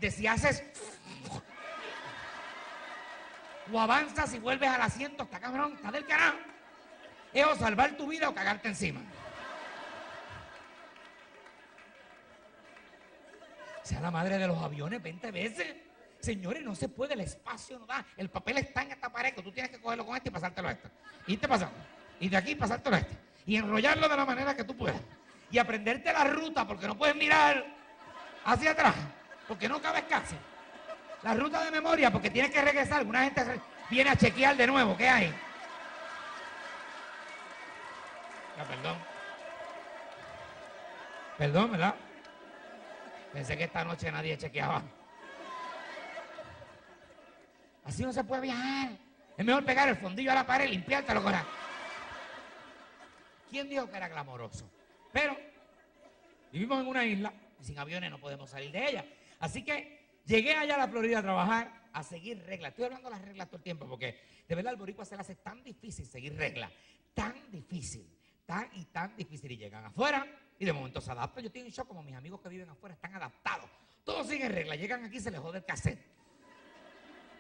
[SPEAKER 1] de si haces o avanzas y vuelves al asiento, está cabrón, está del carajo. Es o salvar tu vida o cagarte encima. Sea la madre de los aviones 20 veces. Señores, no se puede, el espacio no da. El papel está en esta pared, que tú tienes que cogerlo con este y pasártelo a esta. Y te pasando. Y de aquí pasártelo a este. Y enrollarlo de la manera que tú puedas. Y aprenderte la ruta, porque no puedes mirar hacia atrás, porque no cabes casi. La ruta de memoria, porque tienes que regresar. Alguna gente viene a chequear de nuevo. ¿Qué hay? Ya, perdón. Perdón, ¿verdad? Pensé que esta noche nadie chequeaba. Así no se puede viajar. Es mejor pegar el fondillo a la pared y limpiártelo con la... ¿Quién dijo que era glamoroso? Pero vivimos en una isla y sin aviones no podemos salir de ella. Así que llegué allá a la Florida a trabajar, a seguir reglas. Estoy hablando de las reglas todo el tiempo porque de verdad al boricua se le hace tan difícil seguir reglas. Tan difícil, tan y tan difícil. Y llegan afuera y de momento se adaptan. Yo estoy en shock como mis amigos que viven afuera están adaptados. Todos siguen reglas. Llegan aquí y se les jode el cassette.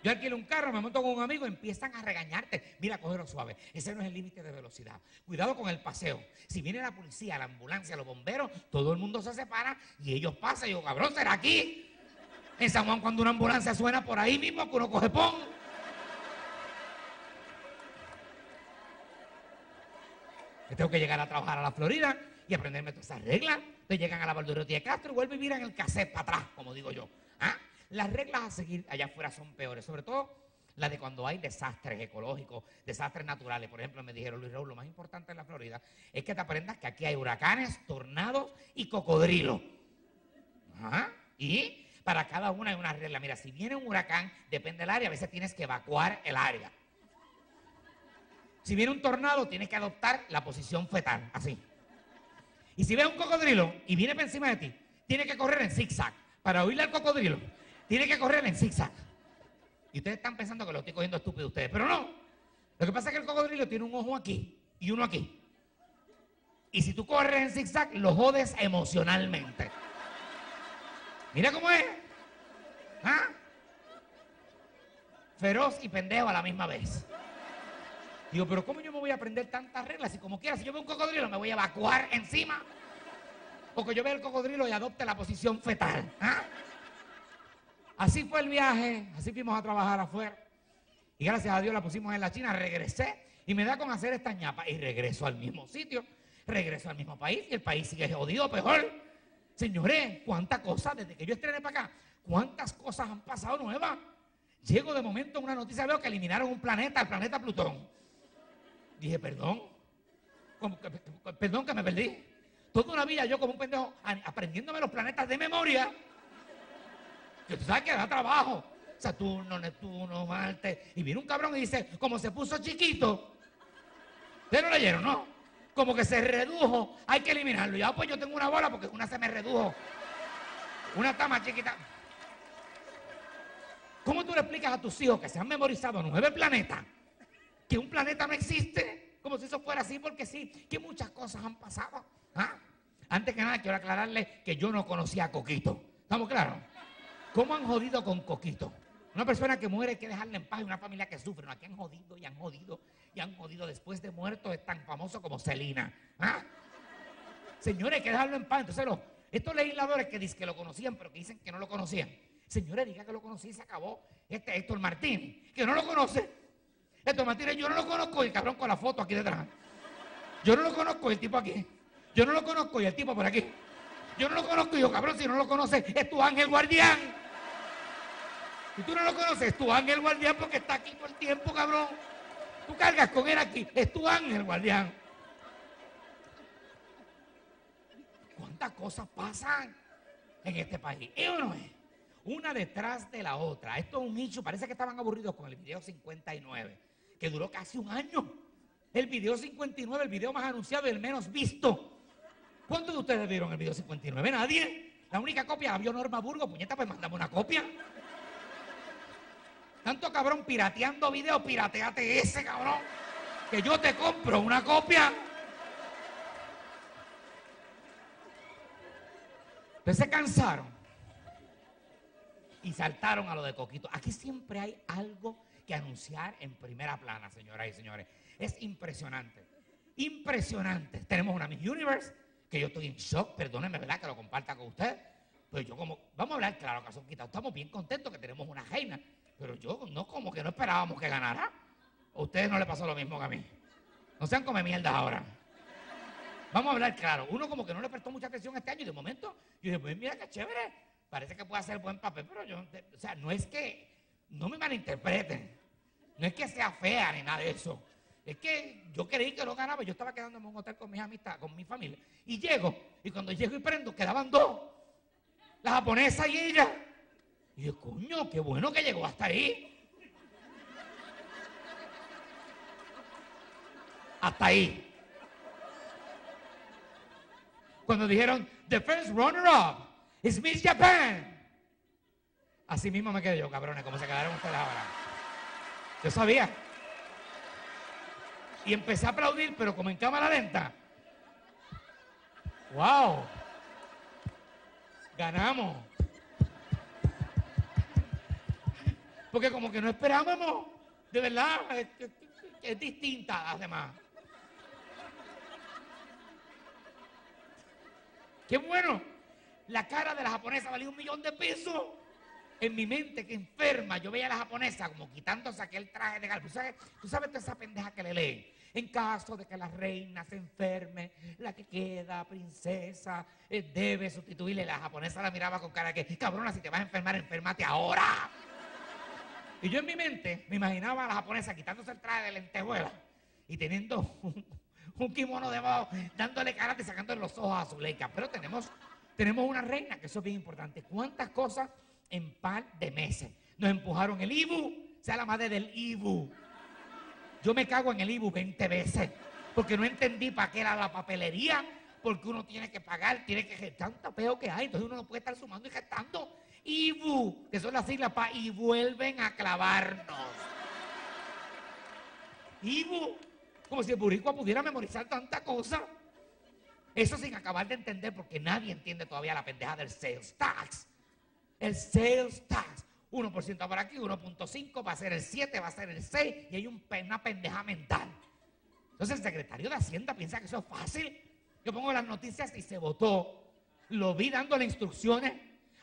[SPEAKER 1] Yo alquilo un carro, me monto con un amigo, empiezan a regañarte. Mira, cógelo suave. Ese no es el límite de velocidad. Cuidado con el paseo. Si viene la policía, la ambulancia, los bomberos, todo el mundo se separa y ellos pasan. Y yo, cabrón, ¿será aquí? En San Juan, cuando una ambulancia suena por ahí mismo, que uno coge pon. Que tengo que llegar a trabajar a la Florida y aprenderme todas esas reglas. Entonces llegan a la Valderotti de Castro y vuelven a vivir en el cassette para atrás, como digo yo. ¿Ah? Las reglas a seguir allá afuera son peores, sobre todo las de cuando hay desastres ecológicos, desastres naturales. Por ejemplo, me dijeron, Luis Raúl, lo más importante en la Florida es que te aprendas que aquí hay huracanes, tornados y cocodrilos. Ajá. Y para cada una hay una regla. Mira, si viene un huracán, depende del área, a veces tienes que evacuar el área. Si viene un tornado, tienes que adoptar la posición fetal, así. Y si ves un cocodrilo y viene por encima de ti, tienes que correr en zigzag. Para oírle al cocodrilo, tienes que correr en zigzag. Y ustedes están pensando que lo estoy cogiendo estúpido ustedes, pero no. Lo que pasa es que el cocodrilo tiene un ojo aquí y uno aquí. Y si tú corres en zigzag, lo jodes emocionalmente. Mira cómo es. ¿Ah? Feroz y pendejo a la misma vez. Digo, pero ¿cómo yo me voy a aprender tantas reglas? Si como quiera, si yo veo un cocodrilo, me voy a evacuar encima. O que yo vea el cocodrilo y adopte la posición fetal. ¿ah? Así fue el viaje, así fuimos a trabajar afuera. Y gracias a Dios la pusimos en la China, regresé y me da con hacer esta ñapa. Y regreso al mismo sitio, regreso al mismo país y el país sigue jodido, peor. Señores, cuántas cosas, desde que yo estrené para acá, cuántas cosas han pasado nuevas. Llego de momento a una noticia, veo que eliminaron un planeta, el planeta Plutón. Dije, perdón, ¿Cómo que- que- perdón que me perdí. Toda una vida yo como un pendejo aprendiéndome los planetas de memoria. Tú sabes que da trabajo. Saturno, Neptuno, Marte. Y viene un cabrón y dice, como se puso chiquito. Ustedes no leyeron, ¿no? Como que se redujo, hay que eliminarlo. Ya pues yo tengo una bola porque una se me redujo. Una está más chiquita. ¿Cómo tú le explicas a tus hijos que se han memorizado nueve planetas? Que un planeta no existe. Como si eso fuera así, porque sí, que muchas cosas han pasado. ¿Ah? Antes que nada, quiero aclararle que yo no conocía a Coquito. ¿Estamos claros? ¿Cómo han jodido con Coquito? Una persona que muere hay que dejarla en paz y una familia que sufre. No, aquí han jodido y han jodido y han jodido. Después de muerto es tan famoso como Celina. ¿Ah? Señores, hay que dejarlo en paz. Entonces, los- estos legisladores que dicen que lo conocían, pero que dicen que no lo conocían. Señores, diga que lo conocí y se acabó. Este Héctor Martín, que no lo conoce. Héctor Martínez, yo no lo conozco y el cabrón con la foto aquí detrás. Yo no lo conozco el tipo aquí. Yo no lo conozco y el tipo por aquí. Yo no lo conozco y yo, cabrón, si no lo conoces, es tu ángel guardián. Si tú no lo conoces, es tu ángel guardián porque está aquí por el tiempo, cabrón. Tú cargas con él aquí, es tu ángel guardián. ¿Cuántas cosas pasan en este país? ¿Y o es? Una detrás de la otra. Esto es un nicho. Parece que estaban aburridos con el video 59, que duró casi un año. El video 59, el video más anunciado y el menos visto. ¿Cuántos de ustedes vieron el video 59? Nadie. La única copia la vio Norma Burgo. Puñeta, pues mandame una copia. Tanto cabrón pirateando video, pirateate ese cabrón. Que yo te compro una copia. Ustedes se cansaron y saltaron a lo de Coquito. Aquí siempre hay algo que anunciar en primera plana, señoras y señores. Es impresionante. Impresionante. Tenemos una Miss Universe que yo estoy en shock, perdónenme, ¿verdad? Que lo comparta con usted. Pues yo como, vamos a hablar claro, que son quitados. Estamos bien contentos que tenemos una reina, pero yo no como que no esperábamos que ganara. ¿A ustedes no le pasó lo mismo que a mí? No sean come mierdas ahora. Vamos a hablar claro. Uno como que no le prestó mucha atención este año y de momento yo dije, pues mira qué chévere. Parece que puede hacer buen papel, pero yo, o sea, no es que, no me malinterpreten. No es que sea fea ni nada de eso. Es que yo creí que lo ganaba. Yo estaba quedándome en un hotel con mis amistades, con mi familia. Y llego, y cuando llego y prendo, quedaban dos. La japonesa y ella. Y yo, coño, qué bueno que llegó hasta ahí. Hasta ahí. Cuando dijeron, the first runner-up is Miss Japan. Así mismo me quedé yo, cabrones, como se quedaron ustedes ahora. Yo sabía. Y empecé a aplaudir, pero como en cámara lenta. ¡Wow! Ganamos. Porque como que no esperábamos. De verdad, es, distinta a las demás. ¡Qué bueno! La cara de la japonesa valía un millón de pesos. En mi mente, que enferma, yo veía a la japonesa como quitándose aquel traje de gala. ¿Tú sabes, tú sabes toda esa pendeja que le leen? En caso de que la reina se enferme, la que queda princesa eh, debe sustituirle. La japonesa la miraba con cara que, cabrona, si te vas a enfermar, enférmate ahora. Y yo en mi mente me imaginaba a la japonesa quitándose el traje de lentejuela y teniendo un, kimono debajo, dándole karate y sacándole los ojos a Zuleika. Pero tenemos, tenemos una reina, que eso es bien importante. ¿Cuántas cosas en par de meses? Nos empujaron el Ibu, sea la madre del Ibu. Yo me cago en el Ibu 20 veces, porque no entendí para qué era la papelería, porque uno tiene que pagar, tiene que tanto peo que hay, entonces uno no puede estar sumando y gestando. Ibu, que son las siglas para y vuelven a clavarnos. Ibu, como si el buricua pudiera memorizar tanta cosa. Eso sin acabar de entender, porque nadie entiende todavía la pendeja del sales tax. El sales tax. 1% por aquí, 1.5 va a ser el 7, va a ser el 6 y hay una pendeja mental. Entonces el secretario de Hacienda piensa que eso es fácil. Yo pongo las noticias y se votó. Lo vi dándole instrucciones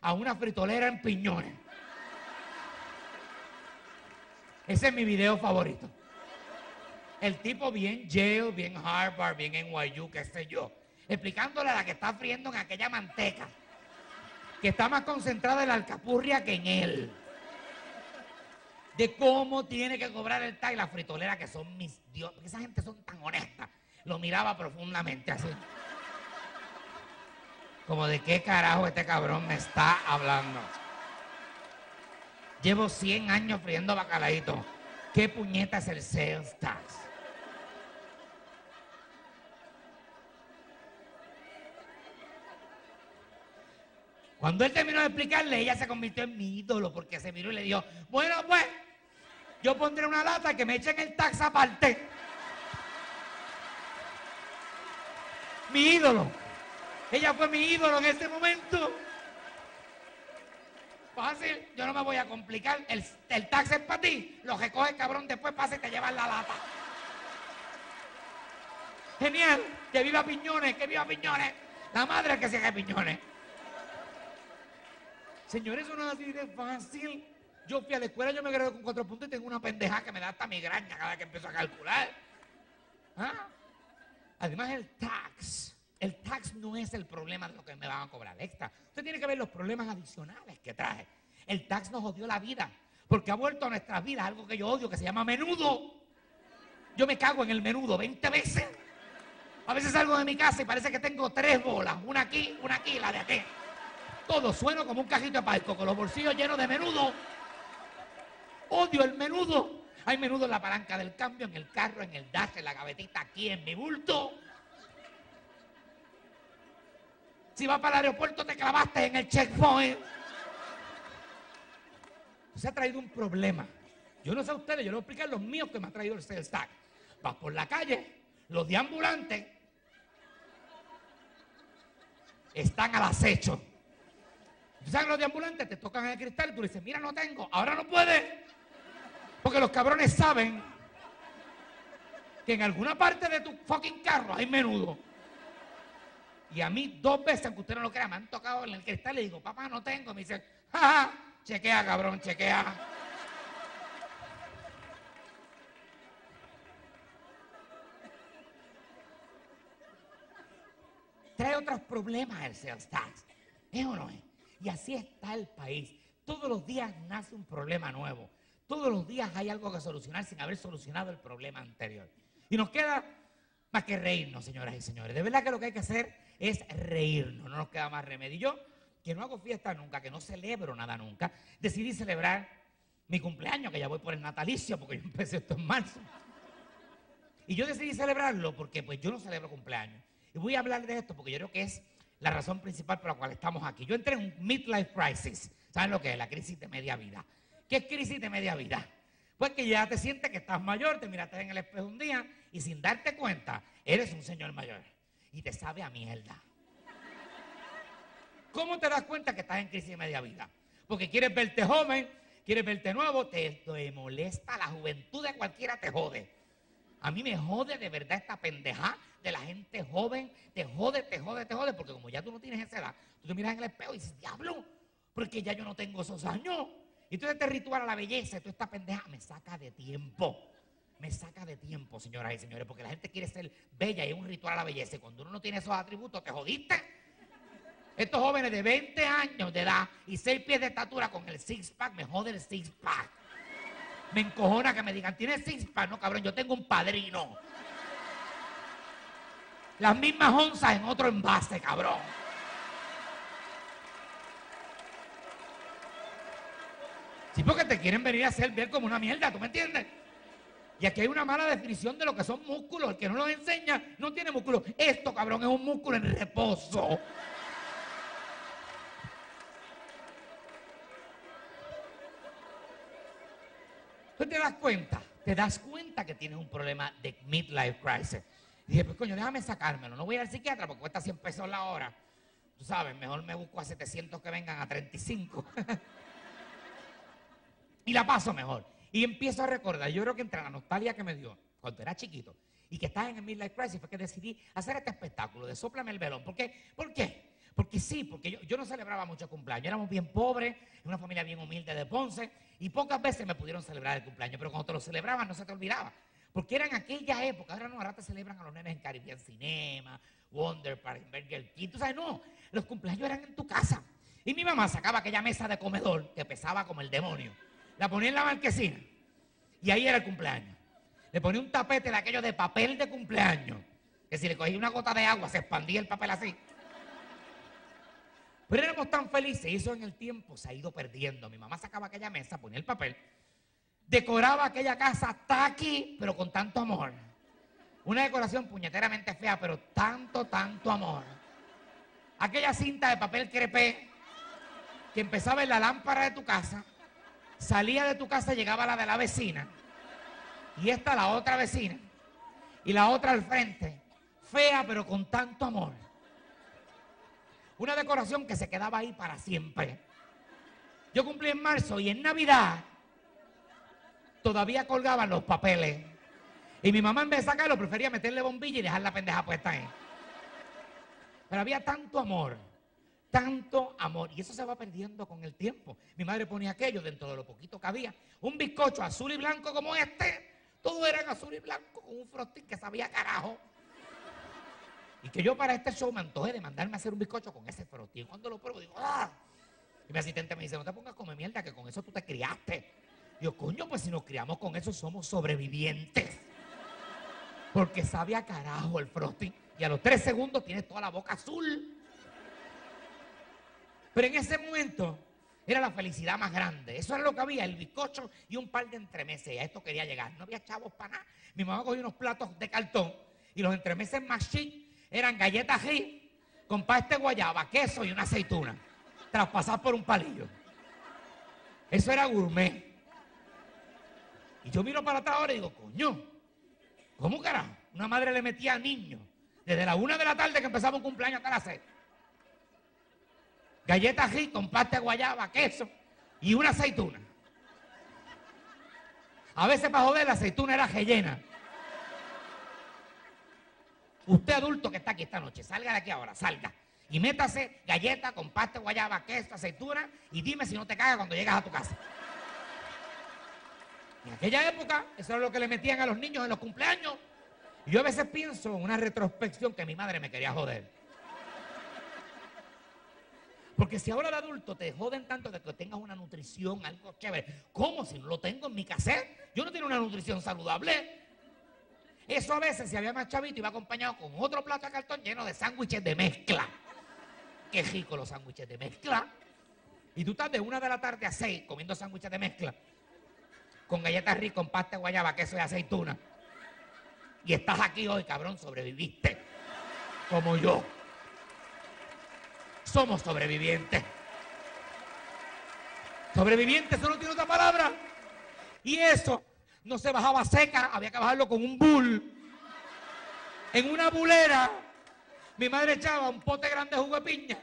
[SPEAKER 1] a una fritolera en piñones. Ese es mi video favorito. El tipo bien Yale, bien Harvard, bien NYU, qué sé yo. Explicándole a la que está friendo en aquella manteca. Que está más concentrada en la alcapurria que en él. De cómo tiene que cobrar el TAC y la fritolera, que son mis dios. Porque esa gente son tan honestas. Lo miraba profundamente así. Como de qué carajo este cabrón me está hablando. Llevo 100 años friendo bacalaíto. ¿Qué puñeta es el sales tax? Cuando él terminó de explicarle, ella se convirtió en mi ídolo porque se miró y le dijo, bueno pues, yo pondré una lata que me echen el tax aparte. Mi ídolo. Ella fue mi ídolo en ese momento. Fácil, yo no me voy a complicar. El, el tax es para ti. Lo recoge cabrón, después pasa y te llevan la lata. Genial. Que viva Piñones, que viva Piñones. La madre que se haga Piñones. Señores, eso no es así de fácil. Yo fui a la escuela, yo me gradué con cuatro puntos y tengo una pendeja que me da hasta migraña cada vez que empiezo a calcular. ¿Ah? además el tax, el tax no es el problema de lo que me van a cobrar extra. Usted tiene que ver los problemas adicionales que trae. El tax nos jodió la vida, porque ha vuelto a nuestras vidas algo que yo odio, que se llama menudo. Yo me cago en el menudo 20 veces. A veces salgo de mi casa y parece que tengo tres bolas, una aquí, una aquí y la de aquí. Todo sueno como un cajito de palco, con los bolsillos llenos de menudo. Odio el menudo. Hay menudo en la palanca del cambio, en el carro, en el dash, en la gavetita, aquí, en mi bulto. Si vas para el aeropuerto te clavaste en el checkpoint. Se ha traído un problema. Yo no sé a ustedes, yo les voy a explicar los míos que me ha traído el sales. Vas por la calle, los deambulantes están al acecho. ¿Tú sabes los deambulantes? Te tocan el cristal tú dices, mira, no tengo, ahora no puedes. Porque los cabrones saben que en alguna parte de tu fucking carro hay menudo. Y a mí dos veces, aunque usted no lo crea, me han tocado en el cristal y le digo, papá, no tengo. Me dice, jaja, chequea, cabrón, chequea. Trae otros problemas el sales tax. ¿Es o no es? Y así está el país. Todos los días nace un problema nuevo. Todos los días hay algo que solucionar sin haber solucionado el problema anterior. Y nos queda más que reírnos, señoras y señores. De verdad que lo que hay que hacer es reírnos, no nos queda más remedio. Y yo, que no hago fiesta nunca, que no celebro nada nunca, decidí celebrar mi cumpleaños, que ya voy por el natalicio, porque yo empecé esto en marzo. Y yo decidí celebrarlo porque pues yo no celebro cumpleaños. Y voy a hablar de esto porque yo creo que es la razón principal por la cual estamos aquí. Yo entré en un midlife crisis. ¿Saben lo que es? La crisis de media vida. ¿Qué es crisis de media vida? Pues que ya te sientes que estás mayor, te miraste en el espejo un día y sin darte cuenta, eres un señor mayor. Y te sabe a mierda. ¿Cómo te das cuenta que estás en crisis de media vida? Porque quieres verte joven, quieres verte nuevo, te, molesta la juventud de cualquiera, te jode. A mí me jode de verdad esta pendeja de la gente joven, te jode, te jode, te jode, porque como ya tú no tienes esa edad, tú te miras en el espejo y dices, diablo, porque ya yo no tengo esos años. Y entonces este ritual a la belleza, toda esta pendeja me saca de tiempo. Me saca de tiempo, señoras y señores, porque la gente quiere ser bella y es un ritual a la belleza. Y cuando uno no tiene esos atributos, te jodiste. Estos jóvenes de 20 años de edad y 6 pies de estatura con el six pack, me jode el six pack. Me encojona que me digan, ¿tienes six pack? No, cabrón, yo tengo un padrino. Las mismas onzas en otro envase, cabrón. Sí, porque te quieren venir a hacer ver como una mierda, ¿tú me entiendes? Y aquí hay una mala definición de lo que son músculos. El que no los enseña no tiene músculos. Esto, cabrón, es un músculo en reposo. ¿Tú te das cuenta? Te das cuenta que tienes un problema de midlife crisis. Y dije, pues coño, déjame sacármelo. No voy a ir al psiquiatra porque cuesta 100 pesos la hora. Tú sabes, mejor me busco a 700 que vengan a 35. y la paso mejor. Y empiezo a recordar, yo creo que entre la nostalgia que me dio cuando era chiquito y que estaba en el Midlife Crisis fue que decidí hacer este espectáculo de Sóplame el velón. ¿Por qué? ¿Por qué? Porque sí, porque yo, yo no celebraba mucho cumpleaños. Éramos bien pobres, una familia bien humilde de Ponce y pocas veces me pudieron celebrar el cumpleaños, pero cuando te lo celebraban no se te olvidaba. Porque era en aquella época, ahora no, ahora te celebran a los nenes en Caribbean Cinema, Wonder Park, Burger King. Tú sabes, no, los cumpleaños eran en tu casa. Y mi mamá sacaba aquella mesa de comedor que pesaba como el demonio. La ponía en la marquesina y ahí era el cumpleaños. Le ponía un tapete de aquello de papel de cumpleaños, que si le cogía una gota de agua se expandía el papel así. Pero éramos tan felices y eso en el tiempo se ha ido perdiendo. Mi mamá sacaba aquella mesa, ponía el papel, decoraba aquella casa hasta aquí, pero con tanto amor. Una decoración puñeteramente fea, pero tanto, tanto amor. Aquella cinta de papel crepé que empezaba en la lámpara de tu casa, salía de tu casa y llegaba la de la vecina. Y esta la otra vecina. Y la otra al frente. Fea, pero con tanto amor. Una decoración que se quedaba ahí para siempre. Yo cumplí en marzo y en Navidad todavía colgaban los papeles. Y mi mamá en vez de sacarlo prefería meterle bombilla y dejar la pendeja puesta ahí. Pero había tanto amor, tanto amor. Y eso se va perdiendo con el tiempo. Mi madre ponía aquello dentro de lo poquito que había. Un bizcocho azul y blanco como este. Todo era en azul y blanco con un frosting que sabía carajo. Y que yo para este show me antojé de mandarme a hacer un bizcocho con ese frosty. Y cuando lo pruebo digo, ¡ah! Y mi asistente me dice, no te pongas a comer mierda, que con eso tú te criaste. Yo, coño, pues si nos criamos con eso somos sobrevivientes. Porque sabe a carajo el frosty. Y a los tres segundos tienes toda la boca azul. Pero en ese momento era la felicidad más grande. Eso era lo que había, el bizcocho y un par de entremeses. Y a esto quería llegar. No había chavos para nada. Mi mamá cogió unos platos de cartón y los entremeses más chic eran galletas G con paste guayaba, queso y una aceituna. Traspasar por un palillo. Eso era gourmet. Y yo miro para atrás ahora y digo, coño, ¿cómo carajo? Una madre le metía a niños desde la una de la tarde que empezaba un cumpleaños hasta las seis. Galletas con pasta de guayaba, queso y una aceituna. A veces para joder la aceituna era rellena. Usted adulto que está aquí esta noche, salga de aquí ahora, salga. Y métase galleta con pasta guayaba, queso, aceituna y dime si no te cagas cuando llegas a tu casa. En aquella época, eso era lo que le metían a los niños en los cumpleaños. Y yo a veces pienso en una retrospección que mi madre me quería joder. Porque si ahora de adulto te joden tanto de que tengas una nutrición, algo chévere, ¿cómo si no lo tengo en mi cassette? Yo no tengo una nutrición saludable. Eso a veces, si había más chavito, iba acompañado con otro plato de cartón lleno de sándwiches de mezcla. Qué rico los sándwiches de mezcla. Y tú estás de una de la tarde a seis comiendo sándwiches de mezcla con galletas ricas, con pasta de guayaba, queso y aceituna. Y estás aquí hoy, cabrón, sobreviviste. Como yo. Somos sobrevivientes. Sobrevivientes, eso no tiene otra palabra. Y eso no se bajaba seca, había que bajarlo con un bull. En una bulera, mi madre echaba un pote grande de jugo de piña,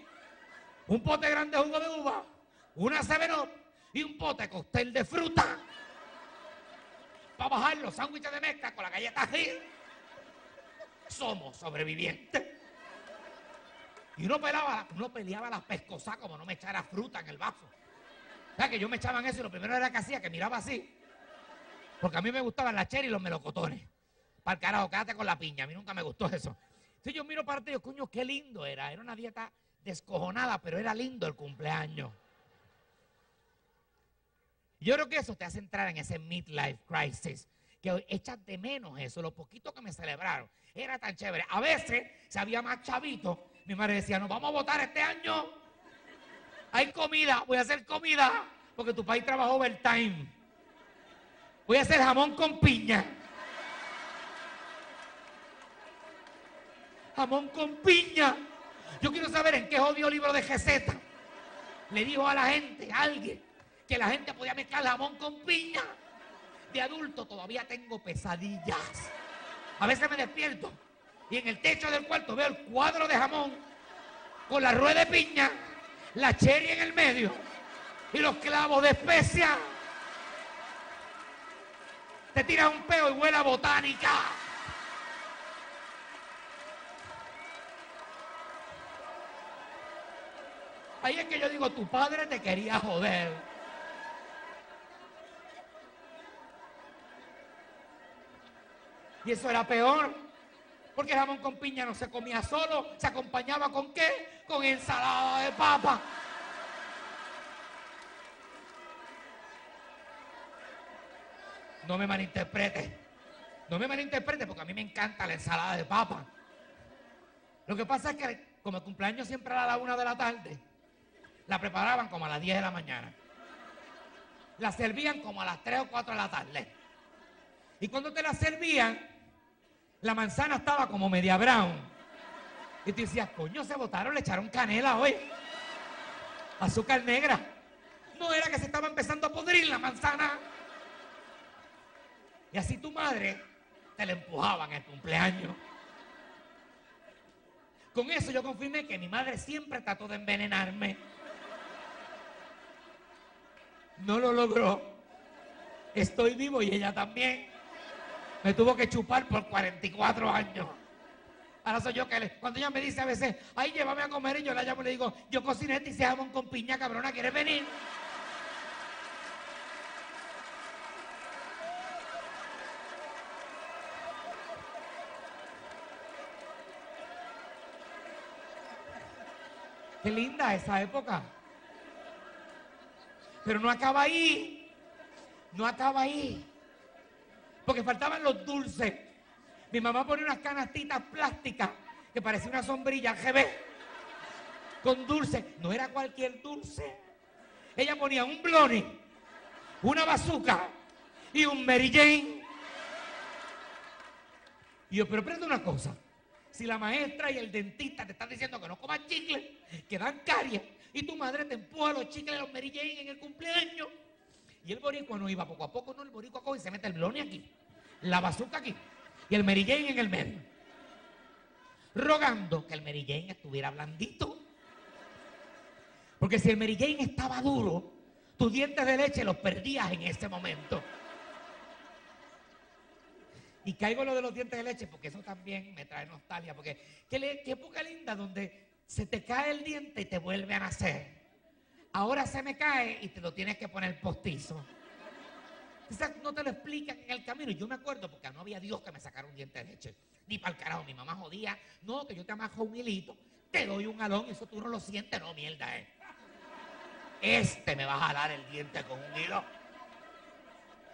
[SPEAKER 1] un pote grande de jugo de uva, una 7 y un pote costel de fruta para bajar los sándwiches de mezcla con la galleta. Somos sobrevivientes. Y uno, pelaba, uno peleaba las pescosas como no me echara fruta en el vaso. O sea, que yo me echaban eso y lo primero era que hacía, que miraba así. Porque a mí me gustaban las cherry y los melocotones. Para el carajo, quédate con la piña. A mí nunca me gustó eso. Entonces yo miro para y digo, coño, qué lindo era. Era una dieta descojonada, pero era lindo el cumpleaños. Yo creo que eso te hace entrar en ese midlife crisis, que echas de menos eso, lo poquito que me celebraron. Era tan chévere. A veces, si había más chavito, mi madre decía, nos vamos a votar este año. Hay comida, voy a hacer comida, porque tu país trabajó overtime. Voy a hacer jamón con piña. Jamón con piña. Yo quiero saber en qué jodido libro de receta le dijo a la gente, a alguien, que la gente podía mezclar jamón con piña. De adulto todavía tengo pesadillas. A veces me despierto y en el techo del cuarto veo el cuadro de jamón con la rueda de piña, la cherry en el medio y los clavos de especia. Te tiras un peo y huele botánica. Ahí es que yo digo, tu padre te quería joder. Y eso era peor. Porque jamón con piña no se comía solo, se acompañaba con qué? Con ensalada de papa. No me malinterprete. No me malinterprete porque a mí me encanta la ensalada de papa. Lo que pasa es que como el cumpleaños siempre era a la una de la tarde, la preparaban como a las 10 de la mañana. La servían como a las 3 o 4 de la tarde. Y cuando te la servían, la manzana estaba como media brown. Y tú decías, coño, se botaron, le echaron canela hoy. Azúcar negra. No era que se estaba empezando a podrir la manzana. Y así tu madre te la empujaba en el cumpleaños. Con eso yo confirmé que mi madre siempre trató de envenenarme. No lo logró. Estoy vivo y ella también. Me tuvo que chupar por 44 años. Ahora soy yo que le- cuando ella me dice a veces, ay, llévame a comer, y yo la llamo y le digo, yo cociné este y se jamón con piña, cabrona, ¿quieres venir? Qué linda esa época. Pero no acaba ahí. No acaba ahí. Porque faltaban los dulces. Mi mamá ponía unas canastitas plásticas que parecía una sombrilla GB con dulce. No era cualquier dulce. Ella ponía un bloni, una bazooka y un Mary Jane. Y yo, pero prende una cosa. Si la maestra y el dentista te están diciendo que no comas chicle, que dan caries, y tu madre te empuja los chicles de los Mary Jane en el cumpleaños, y el boricua no iba poco a poco, no, el boricua coge y se mete el bloni aquí, la bazooka aquí, y el Mary Jane en el medio. Rogando que el Mary Jane estuviera blandito. Porque si el Mary Jane estaba duro, tus dientes de leche los perdías en ese momento. Y caigo lo de los dientes de leche porque eso también me trae nostalgia. Porque qué, qué época linda donde se te cae el diente y te vuelve a nacer. Ahora se me cae y te lo tienes que poner postizo. Quizás no te lo explican en el camino. Yo me acuerdo porque no había Dios que me sacara un diente de leche. Ni para el carajo. Mi mamá jodía. No, que yo te amajo un hilito. Te doy un galón y eso tú no lo sientes. No, mierda, eh. Este me va a jalar el diente con un hilo.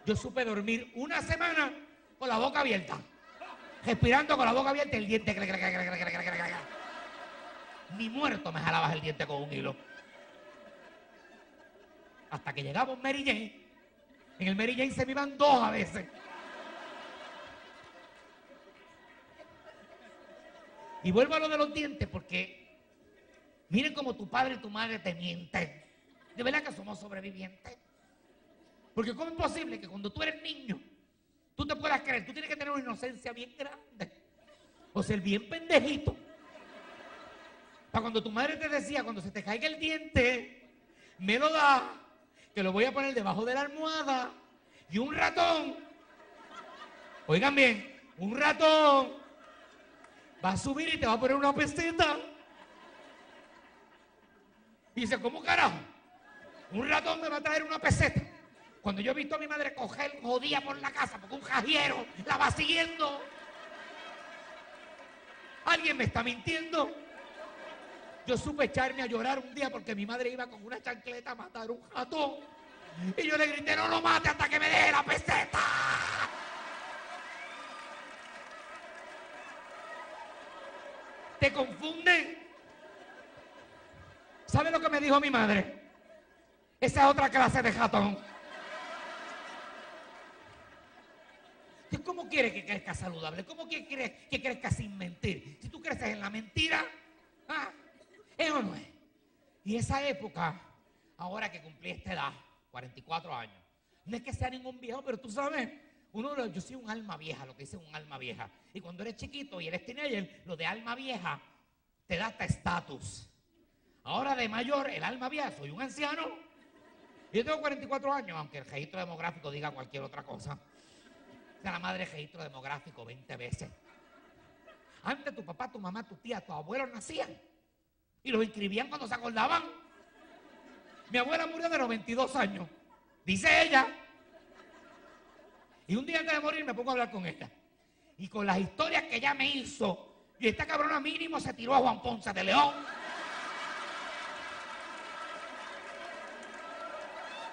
[SPEAKER 1] Yo supe dormir una semana con la boca abierta. Respirando con la boca abierta y el diente. Ni muerto me jalabas el diente con un hilo. Hasta que llegaba un Mary Jane. En el Mary Jane se me iban dos a veces. Y vuelvo a lo de los dientes porque miren cómo tu padre y tu madre te mienten. De verdad que somos sobrevivientes. Porque ¿cómo es posible que cuando tú eres niño, tú te puedas creer, tú tienes que tener una inocencia bien grande? O ser bien pendejito. Para cuando tu madre te decía, cuando se te caiga el diente, me lo da, que lo voy a poner debajo de la almohada, y un ratón, oigan bien, un ratón va a subir y te va a poner una peseta. Y dice, ¿cómo carajo? Un ratón me va a traer una peseta. Cuando yo he visto a mi madre coger jodía por la casa porque un jajiero la va siguiendo. ¿Alguien me está mintiendo? Yo supe echarme a llorar un día porque mi madre iba con una chancleta a matar un ratón. Y yo le grité, no lo mate hasta que me deje la peseta. ¿Te confunden? ¿Sabe lo que me dijo mi madre? Esa es otra clase de ratón. ¿Tú ¿Cómo quieres que crezca saludable? ¿Cómo que quieres que crezca sin mentir? Si tú creces en la mentira, ¿ah? ¿Es no es? Y esa época, ahora que cumplí esta edad, 44 años, no es que sea ningún viejo, pero tú sabes, uno yo soy un alma vieja, lo que dice un alma vieja. Y cuando eres chiquito y eres teenager, lo de alma vieja te da hasta estatus. Ahora de mayor, el alma vieja, soy un anciano. Yo tengo 44 años, aunque el registro demográfico diga cualquier otra cosa. O la madre registro demográfico 20 veces. Antes tu papá, tu mamá, tu tía, tu abuelo nacían. Y los inscribían cuando se acordaban. Mi abuela murió de 92 años. Dice ella. Y un día antes de morir me pongo a hablar con ella. Y con las historias que ella me hizo. Y esta cabrona mínimo se tiró a Juan Ponce de León.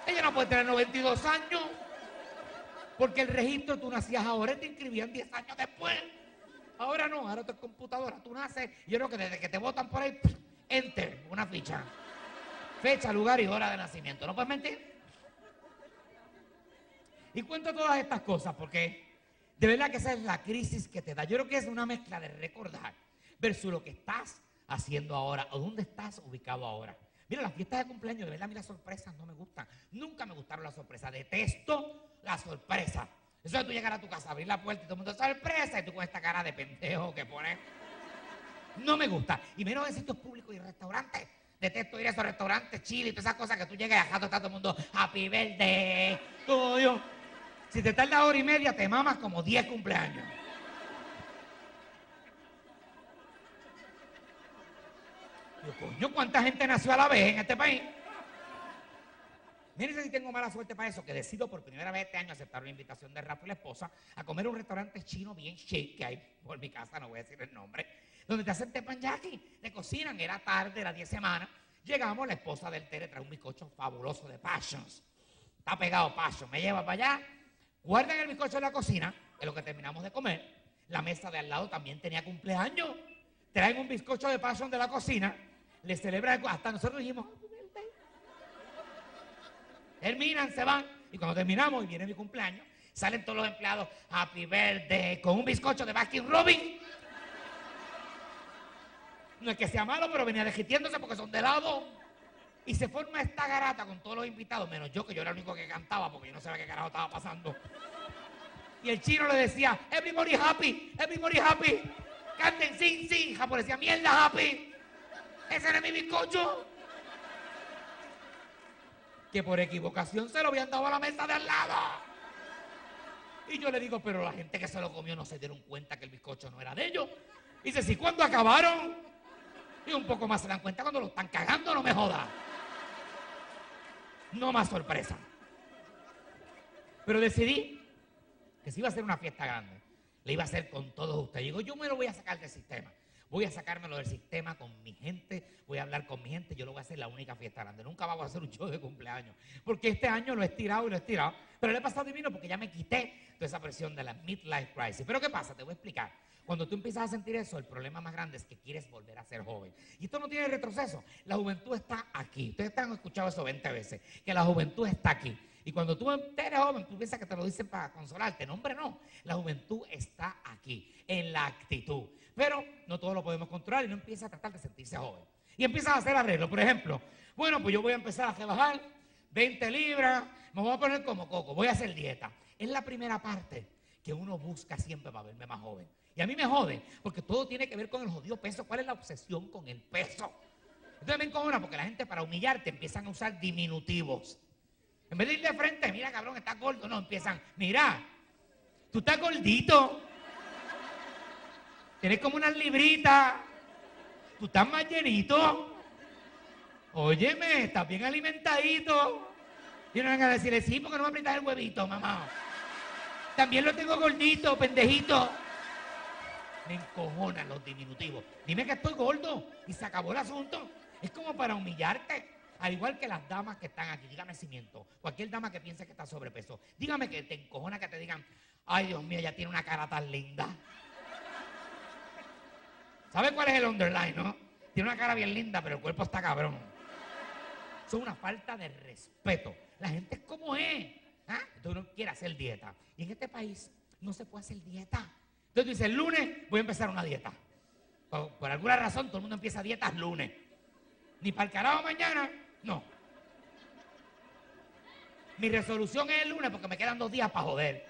[SPEAKER 1] Ella no puede tener 92 años. Porque el registro tú nacías ahora y te inscribían 10 años después. Ahora no, ahora tu computadora, tú naces. Yo creo que desde que te votan por ahí, enter, una ficha. Fecha, lugar y hora de nacimiento. ¿No puedes mentir? Y cuento todas estas cosas porque de verdad que esa es la crisis que te da. Yo creo que es una mezcla de recordar versus lo que estás haciendo ahora o dónde estás ubicado ahora. Mira, las fiestas de cumpleaños, de verdad, a mí las sorpresas no me gustan. Nunca me gustaron las sorpresas. Detesto las sorpresas. Eso de tú llegar a tu casa, abrir la puerta y todo el mundo sorpresa y tú con esta cara de pendejo que pones. No me gusta. Y menos en sitios públicos y restaurantes. Detesto ir a esos restaurantes, chile y todas esas cosas que tú llegas y acá está todo el mundo happy birthday. Si te tardas hora y media, te mamas como 10 cumpleaños. Coño, ¿cuánta gente nació a la vez en este país? Miren si tengo mala suerte para eso, que decido por primera vez este año aceptar una invitación de Rafa y la esposa a comer un restaurante chino bien chic que hay por mi casa, no voy a decir el nombre. Donde te hacen teppanyaki, te cocinan, era tarde, era 10 semanas. Llegamos, la esposa del Tere trae un bizcocho fabuloso de Passions. Está pegado Passion, me lleva para allá, guardan el bizcocho en la cocina, es lo que terminamos de comer. La mesa de al lado también tenía cumpleaños. Traen un bizcocho de Passion de la cocina, le celebran, hasta nosotros dijimos. Terminan, se van. Y cuando terminamos y viene mi cumpleaños, salen todos los empleados, Happy Birthday, con un bizcocho de Baskin Robin. No es que sea malo, pero venía desquitiéndose porque son de lado. Y se forma esta garata con todos los invitados, menos yo, que yo era el único que cantaba porque yo no sabía qué carajo estaba pasando. Y el chino le decía, everybody happy, everybody happy. Canten sin, sin. El japonés decía, mierda, happy. Ese era mi bizcocho. Que por equivocación se lo habían dado a la mesa de al lado. Y yo le digo, pero la gente que se lo comió no se dieron cuenta que el bizcocho no era de ellos. Y dice, ¿sí cuándo acabaron? Y un poco más se dan cuenta cuando lo están cagando, no me joda. No más sorpresa. Pero decidí que si iba a ser una fiesta grande, le iba a hacer con todos ustedes. Digo, yo me lo voy a sacar del sistema. Voy a sacármelo del sistema con mi gente, voy a hablar con mi gente, yo lo voy a hacer la única fiesta grande. Nunca vamos a hacer un show de cumpleaños. Porque este año lo he estirado y lo he estirado. Pero le he pasado divino porque ya me quité toda esa presión de la midlife crisis. Pero ¿qué pasa? Te voy a explicar. Cuando tú empiezas a sentir eso, el problema más grande es que quieres volver a ser joven. Y esto no tiene retroceso. La juventud está aquí. Ustedes han escuchado eso 20 veces, que la juventud está aquí. Y cuando tú eres joven, tú piensas que te lo dicen para consolarte. No, hombre, no. La juventud está aquí, en la actitud. Pero no todo lo podemos controlar y no empieza a tratar de sentirse joven. Y empiezas a hacer arreglos. Por ejemplo, bueno, pues yo voy a empezar a rebajar 20 libras, me voy a poner como coco, voy a hacer dieta. Es la primera parte que uno busca siempre para verme más joven. Y a mí me jode, porque todo tiene que ver con el jodido peso. ¿Cuál es la obsesión con el peso? Entonces me encojona porque la gente para humillarte empiezan a usar diminutivos. En vez de ir de frente, mira cabrón, estás gordo. No, empiezan, mira, tú estás gordito. Tienes como unas libritas. Tú estás más llenito. Óyeme, estás bien alimentadito. Y uno venga a decirle, sí, porque no me aprietas el huevito, mamá. También lo tengo gordito, pendejito. Me encojonan los diminutivos. Dime que estoy gordo y se acabó el asunto. Es como para humillarte. Al igual que las damas que están aquí, dígame si miento. Cualquier dama que piense que está sobrepeso, dígame que te encojona que te digan, ay Dios mío, ella tiene una cara tan linda. ¿Sabe cuál es el underline, no? Tiene una cara bien linda, pero el cuerpo está cabrón. Es una falta de respeto. La gente es como es. ¿ah? Entonces uno quiere hacer dieta. Y en este país no se puede hacer dieta. Entonces tú dices, el lunes voy a empezar una dieta. Por, alguna razón todo el mundo empieza dietas lunes. Ni para el carajo mañana, no. Mi resolución es el lunes porque me quedan dos días para joder.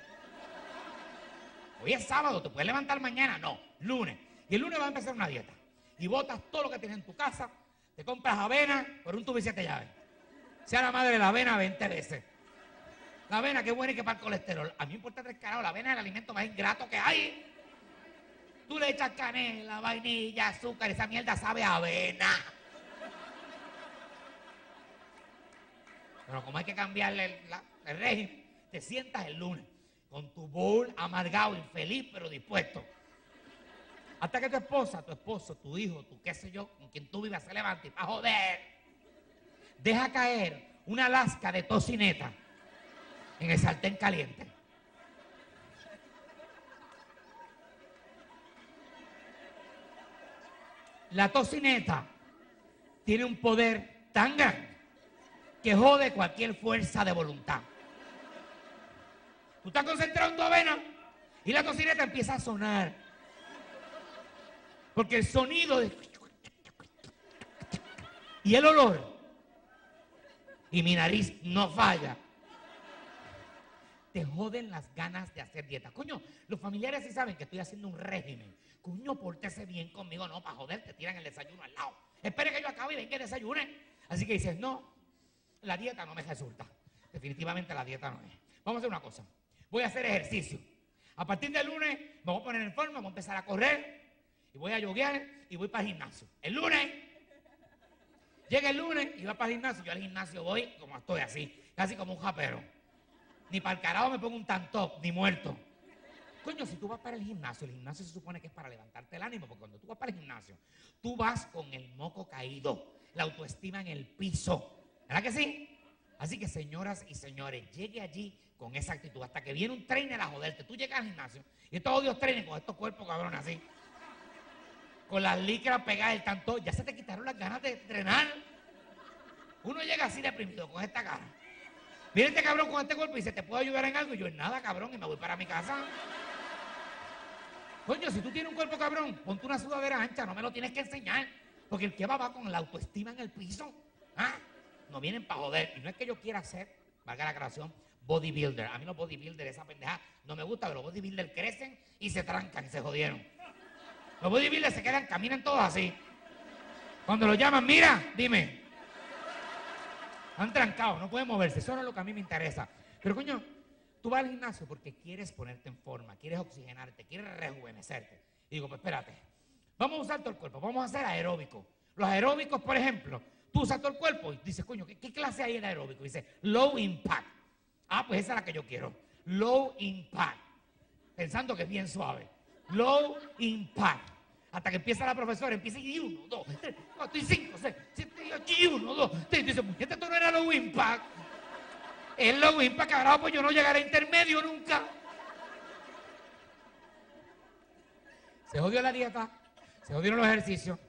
[SPEAKER 1] Hoy es sábado, ¿te puedes levantar mañana? No, lunes. Y el lunes vas a empezar una dieta. Y botas todo lo que tienes en tu casa, te compras avena por un tubo y siete llaves. Sea la madre de la avena 20 veces. La avena, qué buena y qué para el colesterol. A mí me importa tres carajos, la avena es el alimento más ingrato que hay. Tú le echas canela, vainilla, azúcar, esa mierda sabe a avena. Pero como hay que cambiarle el, régimen, te sientas el lunes con tu bowl amargado, infeliz, pero dispuesto. Hasta que tu esposa, tu esposo, tu hijo, tu qué sé yo, con quien tú vivas se levante y para joder, deja caer una lasca de tocineta en el sartén caliente. La tocineta tiene un poder tan grande que jode cualquier fuerza de voluntad. Tú estás concentrado en tu avena y la tocineta empieza a sonar. Porque el sonido de... y el olor y mi nariz no falla. Te joden las ganas de hacer dieta. Coño, los familiares sí saben que estoy haciendo un régimen. Coño, pórtese bien conmigo, no, para joder, te tiran el desayuno al lado. Espere que yo acabe y ven que desayune. Así que dices, no, la dieta no me resulta. Definitivamente la dieta no es. Vamos a hacer una cosa. Voy a hacer ejercicio. A partir del lunes me voy a poner en forma, voy a empezar a correr y voy a yoguear y voy para el gimnasio. El lunes, llega el lunes y va para el gimnasio. Yo al gimnasio voy como estoy así, casi como un japero. Ni para el carajo me pongo un tan top, ni muerto. Coño, si tú vas para el gimnasio, el gimnasio se supone que es para levantarte el ánimo, porque cuando tú vas para el gimnasio, tú vas con el moco caído, la autoestima en el piso. ¿Verdad que sí? Así que, señoras y señores, llegue allí con esa actitud hasta que viene un trainer a joderte. Tú llegas al gimnasio y estos odios trainers con estos cuerpos cabrones así, con las licras pegadas del tanto, ya se te quitaron las ganas de entrenar. Uno llega así deprimido con esta cara. Viene este cabrón con este cuerpo y dice, ¿te puedo ayudar en algo? Y yo, en nada, cabrón, y me voy para mi casa. Coño, si tú tienes un cuerpo cabrón, ponte una sudadera ancha, no me lo tienes que enseñar. Porque el que va va con la autoestima en el piso. ¿Ah? No vienen para joder. Y no es que yo quiera ser, valga la aclaración, bodybuilder. A mí los bodybuilders, esa pendeja, no me gusta, pero los bodybuilders crecen y se trancan y se jodieron. Los bodybuilders se quedan, caminan todos así. Cuando los llaman, mira, dime. Han trancado, no pueden moverse. Eso no es lo que a mí me interesa. Pero coño, tú vas al gimnasio porque quieres ponerte en forma, quieres oxigenarte, quieres rejuvenecerte. Y digo, pues espérate, vamos a usar todo el cuerpo, vamos a hacer aeróbico. Los aeróbicos, por ejemplo, tú usas todo el cuerpo y dices, coño, ¿qué, clase hay en aeróbico? Dice, low impact. Ah, pues esa es la que yo quiero. Low impact. Pensando que es bien suave. Low impact. Hasta que empieza la profesora, empieza y uno, dos, tres, cuatro y cinco, seis, siete y ocho y uno, dos, tres. Y dice, muchacha, esto no era low impact. Es low impact, cabrón, pues yo no llegaré a intermedio nunca. Se jodió la dieta, se jodieron los ejercicios.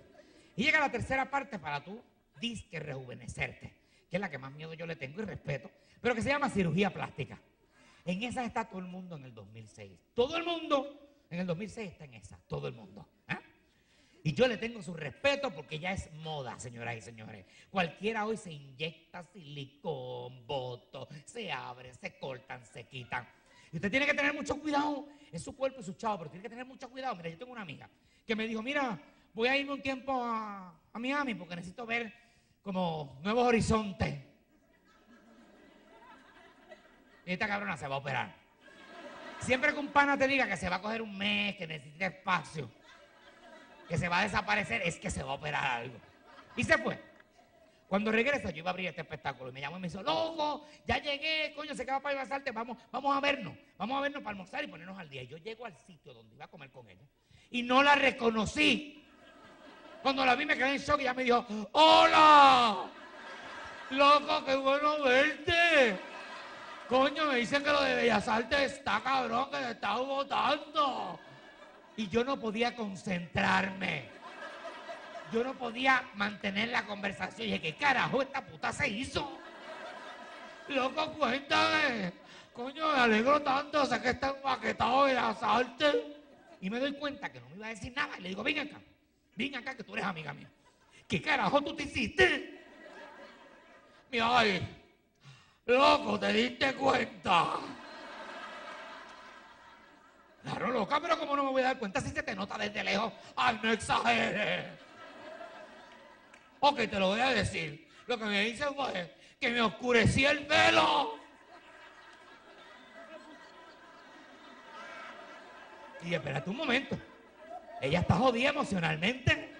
[SPEAKER 1] Y llega la tercera parte para tú disque rejuvenecerte, que es la que más miedo yo le tengo y respeto, pero que se llama cirugía plástica. En esa está todo el mundo en el 2006. Todo el mundo en el 2006 está en esa, todo el mundo. ¿ah? Y yo le tengo su respeto porque ya es moda, señoras y señores. Cualquiera hoy se inyecta silicón, boto, se abren, se cortan, se quitan. Y usted tiene que tener mucho cuidado en su cuerpo y su chavo, pero tiene que tener mucho cuidado. Mira, yo tengo una amiga que me dijo, mira, voy a irme un tiempo a, a Miami porque necesito ver como nuevos horizontes. Y esta cabrona se va a operar. Siempre que un pana te diga que se va a coger un mes, que necesita espacio, que se va a desaparecer, es que se va a operar algo. Y se fue. Cuando regresa, yo iba a abrir este espectáculo y me llamó y me dijo, loco, ya llegué, coño, se acaba para ir a vamos, vamos a vernos, vamos a vernos para almorzar y ponernos al día. Y yo llego al sitio donde iba a comer con ella y no la reconocí. Cuando la vi me quedé en shock y ella me dijo, ¡Hola! Loco, qué bueno verte. Coño, me dicen que lo de Bellas Artes está cabrón, que te está votando. Y yo no podía concentrarme. Yo no podía mantener la conversación. Y dije, ¿qué carajo esta puta se hizo? Loco, cuéntame. Coño, me alegro tanto, sé que está empaquetado de Artes. Y me doy cuenta que no me iba a decir nada. Y le digo, ven acá, ven acá que tú eres amiga mía. ¿Qué carajo tú te hiciste? Mira, ay, loco, ¿te diste cuenta? Claro, loca, pero ¿cómo no me voy a dar cuenta si se te nota desde lejos? Ay, no exageres. Ok, te lo voy a decir. Lo que me dice fue que me oscurecía el pelo. Y espérate un momento. Ella está jodida emocionalmente.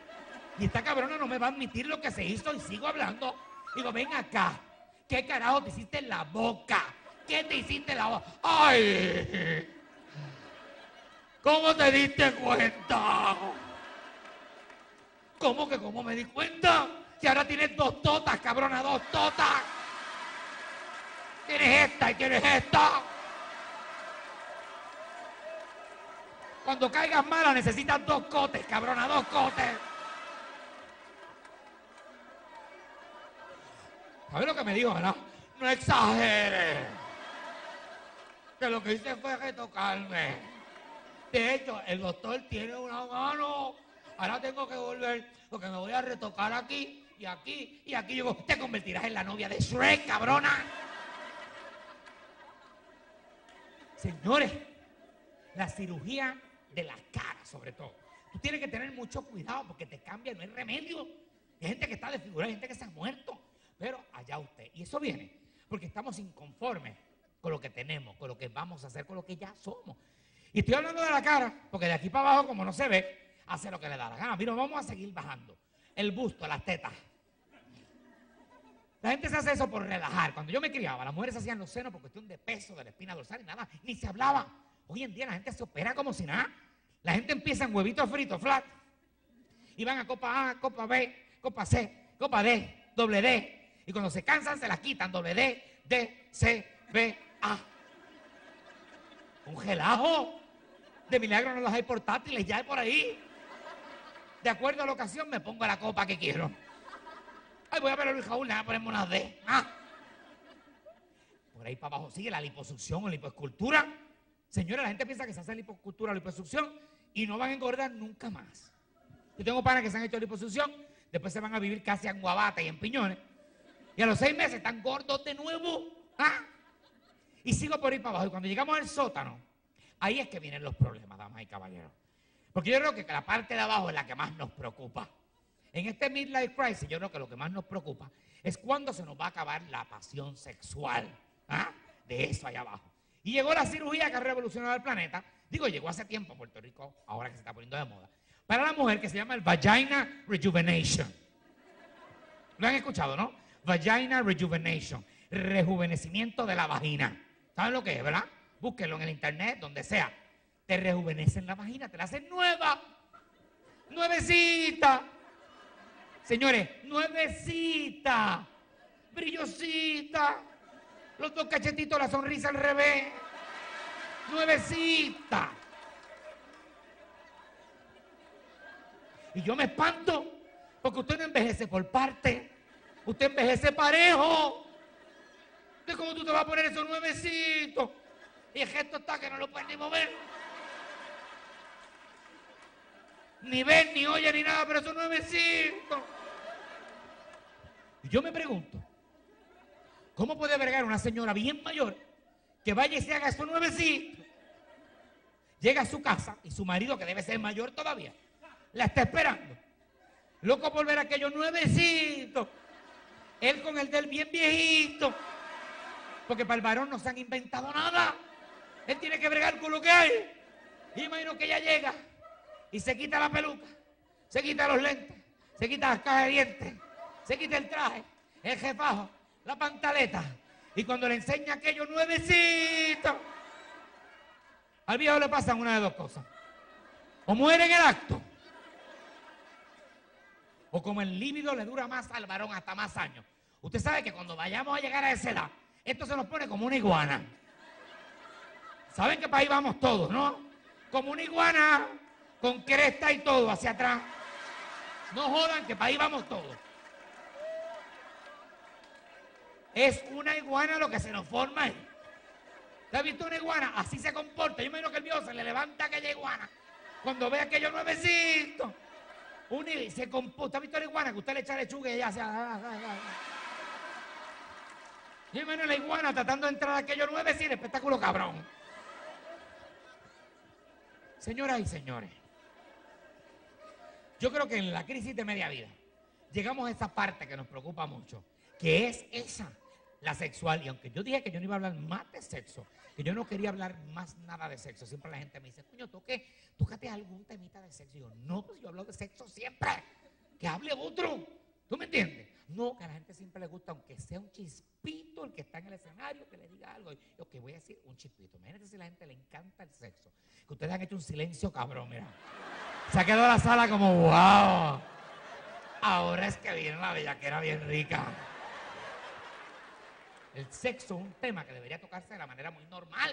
[SPEAKER 1] Y esta cabrona no me va a admitir lo que se hizo y sigo hablando. Digo, ven acá. ¿Qué carajo te hiciste en la boca? ¿Qué te hiciste en la boca? ¡Ay! ¿Cómo te diste cuenta? ¿Cómo que cómo me di cuenta? Si ahora tienes dos totas, cabrona, dos totas. Tienes esta y tienes esta. Cuando caigas mala necesitas dos cotes, cabrona, dos cotes. ¿Sabes lo que me dijo, verdad? No exageres. Que lo que hice fue retocarme. De hecho, el doctor tiene una mano. Ahora tengo que volver porque me voy a retocar aquí y aquí y aquí. Digo, te convertirás en la novia de Shrek, cabrona. Señores, la cirugía de la cara, sobre todo. Tú tienes que tener mucho cuidado porque te cambia, no hay remedio. Hay gente que está desfigurada, hay gente que se ha muerto. Pero allá usted. Y eso viene porque estamos inconformes con lo que tenemos, con lo que vamos a hacer, con lo que ya somos. Y estoy hablando de la cara, porque de aquí para abajo, como no se ve, hace lo que le da la gana. Mira, vamos a seguir bajando. El busto, las tetas. La gente se hace eso por relajar. Cuando yo me criaba, las mujeres hacían los senos por cuestión de peso, de la espina dorsal y nada, ni se hablaba. Hoy en día la gente se opera como si nada. La gente empieza en huevitos fritos, flat. Y van a copa A, copa B, copa C, copa D, doble D. Y cuando se cansan se las quitan, doble D, D, C, B, A. Un gelajo. De milagro no los hay portátiles, ya hay por ahí. De acuerdo a la ocasión me pongo la copa que quiero. Ay, voy a ver a Luis Jaúl, le voy a ponerme una D. Ah. Por ahí para abajo sigue la liposucción o lipoescultura. Señora, la gente piensa que se hace lipoescultura o liposucción y no van a engordar nunca más. Yo tengo panas que se han hecho liposucción, después se van a vivir casi en guabata y en piñones. Y a los seis meses están gordos de nuevo. ¿Ah? Y sigo por ahí para abajo. Y cuando llegamos al sótano, ahí es que vienen los problemas, damas y caballeros. Porque yo creo que la parte de abajo es la que más nos preocupa. En este midlife crisis, yo creo que lo que más nos preocupa es cuándo se nos va a acabar la pasión sexual. ¿ah? De eso allá abajo. Y llegó la cirugía que ha revolucionado el planeta. Digo, llegó hace tiempo a Puerto Rico, ahora que se está poniendo de moda. Para la mujer que se llama el Vagina Rejuvenation. ¿Lo han escuchado, no? Vagina Rejuvenation. Rejuvenecimiento de la vagina. ¿Saben lo que es, verdad? Búsquenlo en el internet, donde sea. Te rejuvenecen la vagina, te la hacen nueva. Nuevecita. Señores, nuevecita. Brillosita. Los dos cachetitos, la sonrisa al revés. Nuevecita. Y yo me espanto porque usted no envejece por parte. Usted envejece parejo. ¿De cómo tú te vas a poner esos nuevecitos? Y el gesto está que no lo puedes ni mover. Ni ver, ni oye, ni nada, pero esos nuevecitos. Y yo me pregunto, ¿cómo puede vergar una señora bien mayor que vaya y se haga esos nuevecitos? Llega a su casa y su marido, que debe ser mayor todavía, la está esperando. Loco por ver aquellos nuevecitos. Él con el del bien viejito. Porque para el varón no se han inventado nada. Él tiene que bregar con lo que hay. Y imagino que ella llega y se quita la peluca, se quita los lentes, se quita las cajas de dientes, se quita el traje, el jefajo, la pantaleta. Y cuando le enseña aquellos nuevecitos, al viejo le pasan una de dos cosas. O muere en el acto, o como el líbido le dura más al varón hasta más años. Usted sabe que cuando vayamos a llegar a esa edad, esto se nos pone como una iguana. ¿Saben que para vamos todos, no? Como una iguana, con cresta y todo hacia atrás. No jodan que para ahí vamos todos. Es una iguana lo que se nos forma ahí. ¿Te has visto una iguana? Así se comporta. Yo me imagino que el viejo se le levanta aquella iguana cuando ve aquellos nuevecitos. Un y se comporta. ¿Has visto la iguana que usted le echa lechuga y ella se... Yo me imagino la iguana tratando de entrar a aquellos nuevecitos. Espectáculo cabrón. Señoras y señores, yo creo que en la crisis de media vida llegamos a esa parte que nos preocupa mucho, que es esa, la sexual. Y aunque yo dije que yo no iba a hablar más de sexo, que yo no quería hablar más nada de sexo, siempre la gente me dice, coño, toque, tócate algún temita de sexo. Y yo, no, pues yo hablo de sexo siempre, que hable otro. ¿Tú me entiendes? No, que a la gente siempre le gusta, aunque sea un chispito el que está en el escenario, que le diga algo. Yo, que voy a decir un chispito. Imagínate si a la gente le encanta el sexo. Que ustedes han hecho un silencio cabrón, mira. Se ha quedado la sala como, wow. Ahora es que viene la bellaquera bien rica. El sexo es un tema que debería tocarse de la manera muy normal.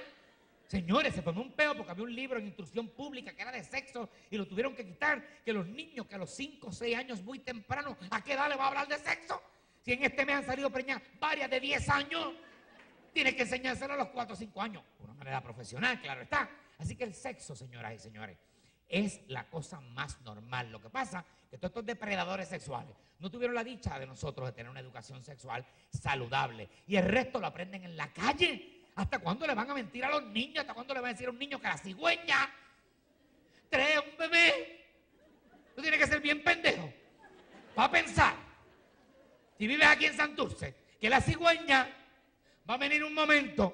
[SPEAKER 1] Señores, se formó un peo porque había un libro en instrucción pública que era de sexo y lo tuvieron que quitar. Que los niños que a los 5 o 6 años muy temprano, ¿a qué edad le va a hablar de sexo? Si en este mes han salido preñadas varias de 10 años, tiene que enseñárselo a los 4 o 5 años. De una manera profesional, claro está. Así que el sexo, señoras y señores, es la cosa más normal. Lo que pasa es que todos estos depredadores sexuales no tuvieron la dicha de nosotros de tener una educación sexual saludable. Y el resto lo aprenden en la calle. ¿Hasta cuándo le van a mentir a los niños? ¿Hasta cuándo le van a decir a un niño que la cigüeña trae un bebé? Tú tienes que ser bien pendejo. Va a pensar, si vives aquí en Santurce, que la cigüeña va a venir un momento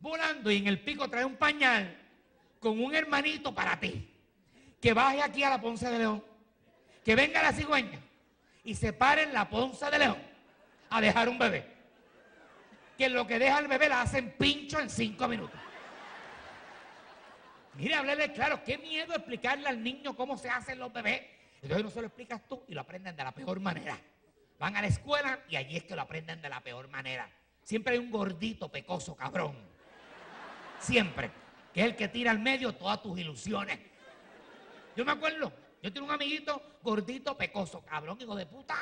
[SPEAKER 1] volando y en el pico trae un pañal con un hermanito para ti. Que baje aquí a la Ponce de León. Que venga la cigüeña y se pare en la Ponce de León a dejar un bebé que lo que deja el bebé la hacen pincho en cinco minutos. Mire, háblele claro, qué miedo explicarle al niño cómo se hacen los bebés. Entonces no se lo explicas tú y lo aprenden de la peor manera. Van a la escuela y allí es que lo aprenden de la peor manera. Siempre hay un gordito pecoso, cabrón. Siempre. Que es el que tira al medio todas tus ilusiones. Yo me acuerdo, yo tengo un amiguito gordito pecoso, cabrón, hijo de puta.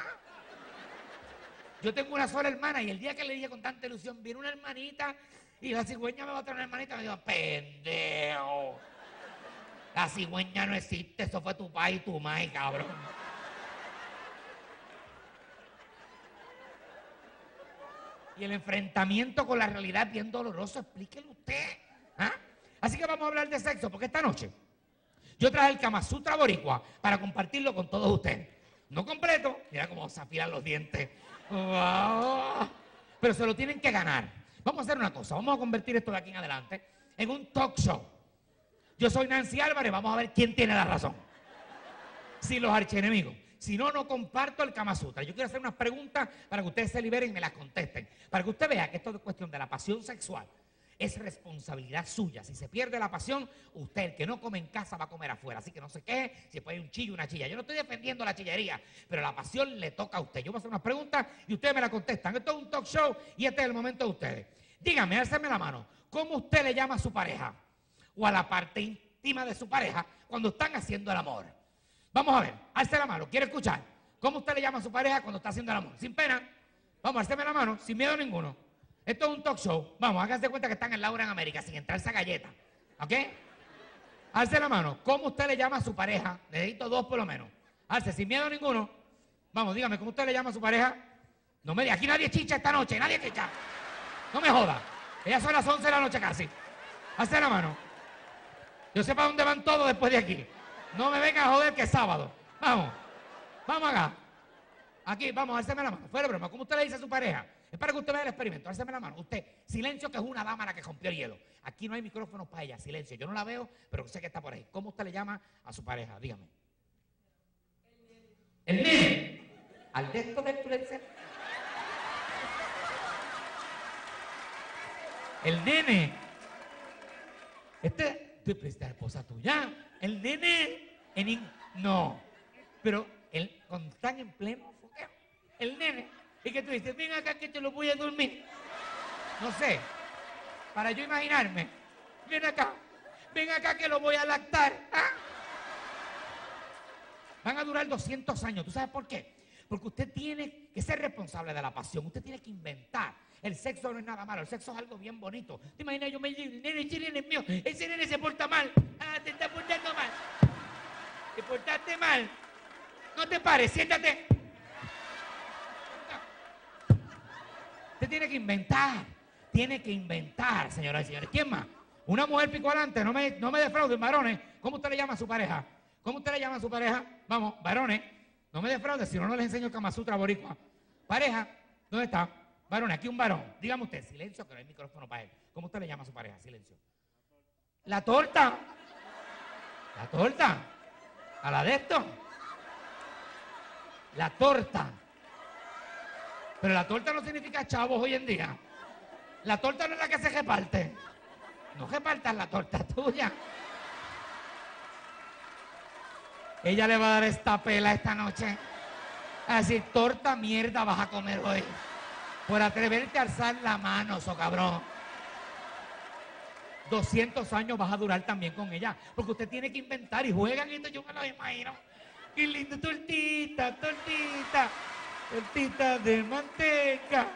[SPEAKER 1] Yo tengo una sola hermana y el día que le dije con tanta ilusión, viene una hermanita y la cigüeña me va a traer una hermanita, me dijo, pendejo. La cigüeña no existe, eso fue tu pai y tu mai, cabrón. Y el enfrentamiento con la realidad es bien doloroso, explíquelo usted. ¿ah? Así que vamos a hablar de sexo, porque esta noche yo traje el Kama Sutra Boricua para compartirlo con todos ustedes. No completo, mira cómo se afilan los dientes. Pero se lo tienen que ganar. Vamos a hacer una cosa, vamos a convertir esto de aquí en adelante en un talk show. Yo soy Nancy Álvarez, vamos a ver quién tiene la razón. Si los archienemigos. Si no, no comparto el Kama Sutra. Yo quiero hacer unas preguntas para que ustedes se liberen y me las contesten. Para que usted vea que esto es cuestión de la pasión sexual. Es responsabilidad suya. Si se pierde la pasión, usted, el que no come en casa, va a comer afuera. Así que no se queje si hay un chillo una chilla. Yo no estoy defendiendo la chillería, pero la pasión le toca a usted. Yo voy a hacer unas preguntas y ustedes me las contestan. Esto es un talk show y este es el momento de ustedes. Díganme, álceme la mano. ¿Cómo usted le llama a su pareja? O a la parte íntima de su pareja cuando están haciendo el amor. Vamos a ver, alce la mano, quiero escuchar. ¿Cómo usted le llama a su pareja cuando está haciendo el amor? Sin pena. Vamos, alceme la mano, sin miedo ninguno. Esto es un talk show. Vamos, háganse cuenta que están en Laura en América, sin entrar esa galleta. ¿Ok? Alce la mano. ¿Cómo usted le llama a su pareja? Necesito dos por lo menos. Alce, sin miedo ninguno. Vamos, dígame, ¿cómo usted le llama a su pareja? No me diga, aquí nadie chicha esta noche, nadie chicha. No me joda. Ya son las 11 de la noche casi. Alce la mano. Yo sé para dónde van todos después de aquí. No me venga a joder que es sábado. Vamos. Vamos acá. Aquí, vamos, alceme la mano. Fuera broma. ¿Cómo usted le dice a su pareja? Es para que usted vea el experimento. Alceme la mano. Usted, silencio que es una dama la que rompió el hielo. Aquí no hay micrófonos para ella. Silencio. Yo no la veo, pero sé que está por ahí. ¿Cómo usted le llama a su pareja? Dígame. El nene. Al de esto de influencer. El nene. Este, esta es la esposa tuya. El nene. En in- no. Pero el, cuando están en pleno fogueo, el nene. Y que tú dices, ven acá que te lo voy a dormir. No sé. Para yo imaginarme. Ven acá. Ven acá que lo voy a lactar. ¿ah? Van a durar 200 años. ¿Tú sabes por qué? Porque usted tiene que ser responsable de la pasión. Usted tiene que inventar. El sexo no es nada malo. El sexo es algo bien bonito. ¿Te imaginas? Yo me digo, nene, ese nene es mío. Ese nene se porta mal. Ah, te está portando mal. Te portaste mal. No te pares, siéntate. Usted tiene que inventar. Tiene que inventar, señoras y señores. ¿Quién más? Una mujer pico no me, no me defrauden, varones. ¿Cómo usted le llama a su pareja? ¿Cómo usted le llama a su pareja? Vamos, varones, no me defraude, si no, no les enseño el Kama Sutra boricua. Pareja, ¿dónde está? Varones, aquí un varón. Dígame usted, silencio, que no hay micrófono para él. ¿Cómo usted le llama a su pareja? Silencio. La torta. La torta. A la de esto. La torta. Pero la torta no significa chavos hoy en día. La torta no es la que se reparte. No repartas la torta tuya. Ella le va a dar esta pela esta noche. A decir, torta mierda vas a comer hoy. Por atreverte a alzar la mano, so cabrón. 200 años vas a durar también con ella. Porque usted tiene que inventar y juegan esto, yo me lo imagino. Qué lindo, tortita, tortita. Tortita de manteca.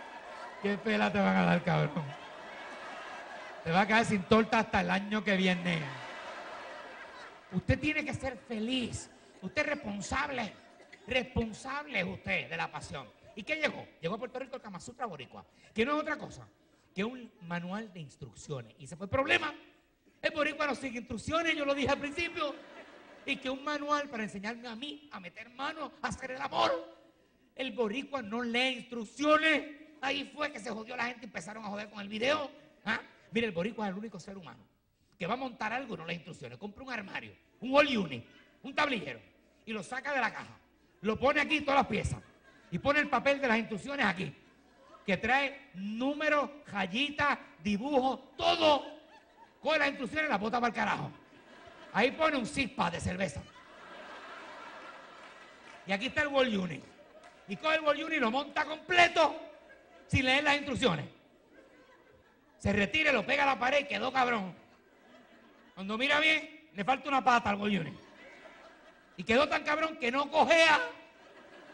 [SPEAKER 1] Qué pela te van a dar, cabrón. Te va a quedar sin torta hasta el año que viene. Usted tiene que ser feliz. Usted es responsable. Responsable es usted de la pasión. ¿Y qué llegó? Llegó a Puerto Rico el Kama Sutra Boricua. Que no es otra cosa que un manual de instrucciones. Y ese fue el problema. El Boricua no sigue instrucciones, yo lo dije al principio. Y que un manual para enseñarme a mí a meter mano, a hacer el amor. El Boricua no lee instrucciones. Ahí fue que se jodió la gente y empezaron a joder con el video. ¿Ah? Mire, el Boricua es el único ser humano que va a montar algo y no lee instrucciones. Compra un armario, un wall unit, un tablillero y lo saca de la caja. Lo pone aquí todas las piezas y pone el papel de las instrucciones aquí. Que trae números, rayitas, dibujos, todo. Coge las instrucciones y las bota para el carajo. Ahí pone un six-pack de cerveza. Y aquí está el World Unit. Y coge el Unit y lo monta completo sin leer las instrucciones. Se retira, lo pega a la pared y quedó cabrón. Cuando mira bien, le falta una pata al Unit. Y quedó tan cabrón que no cojea.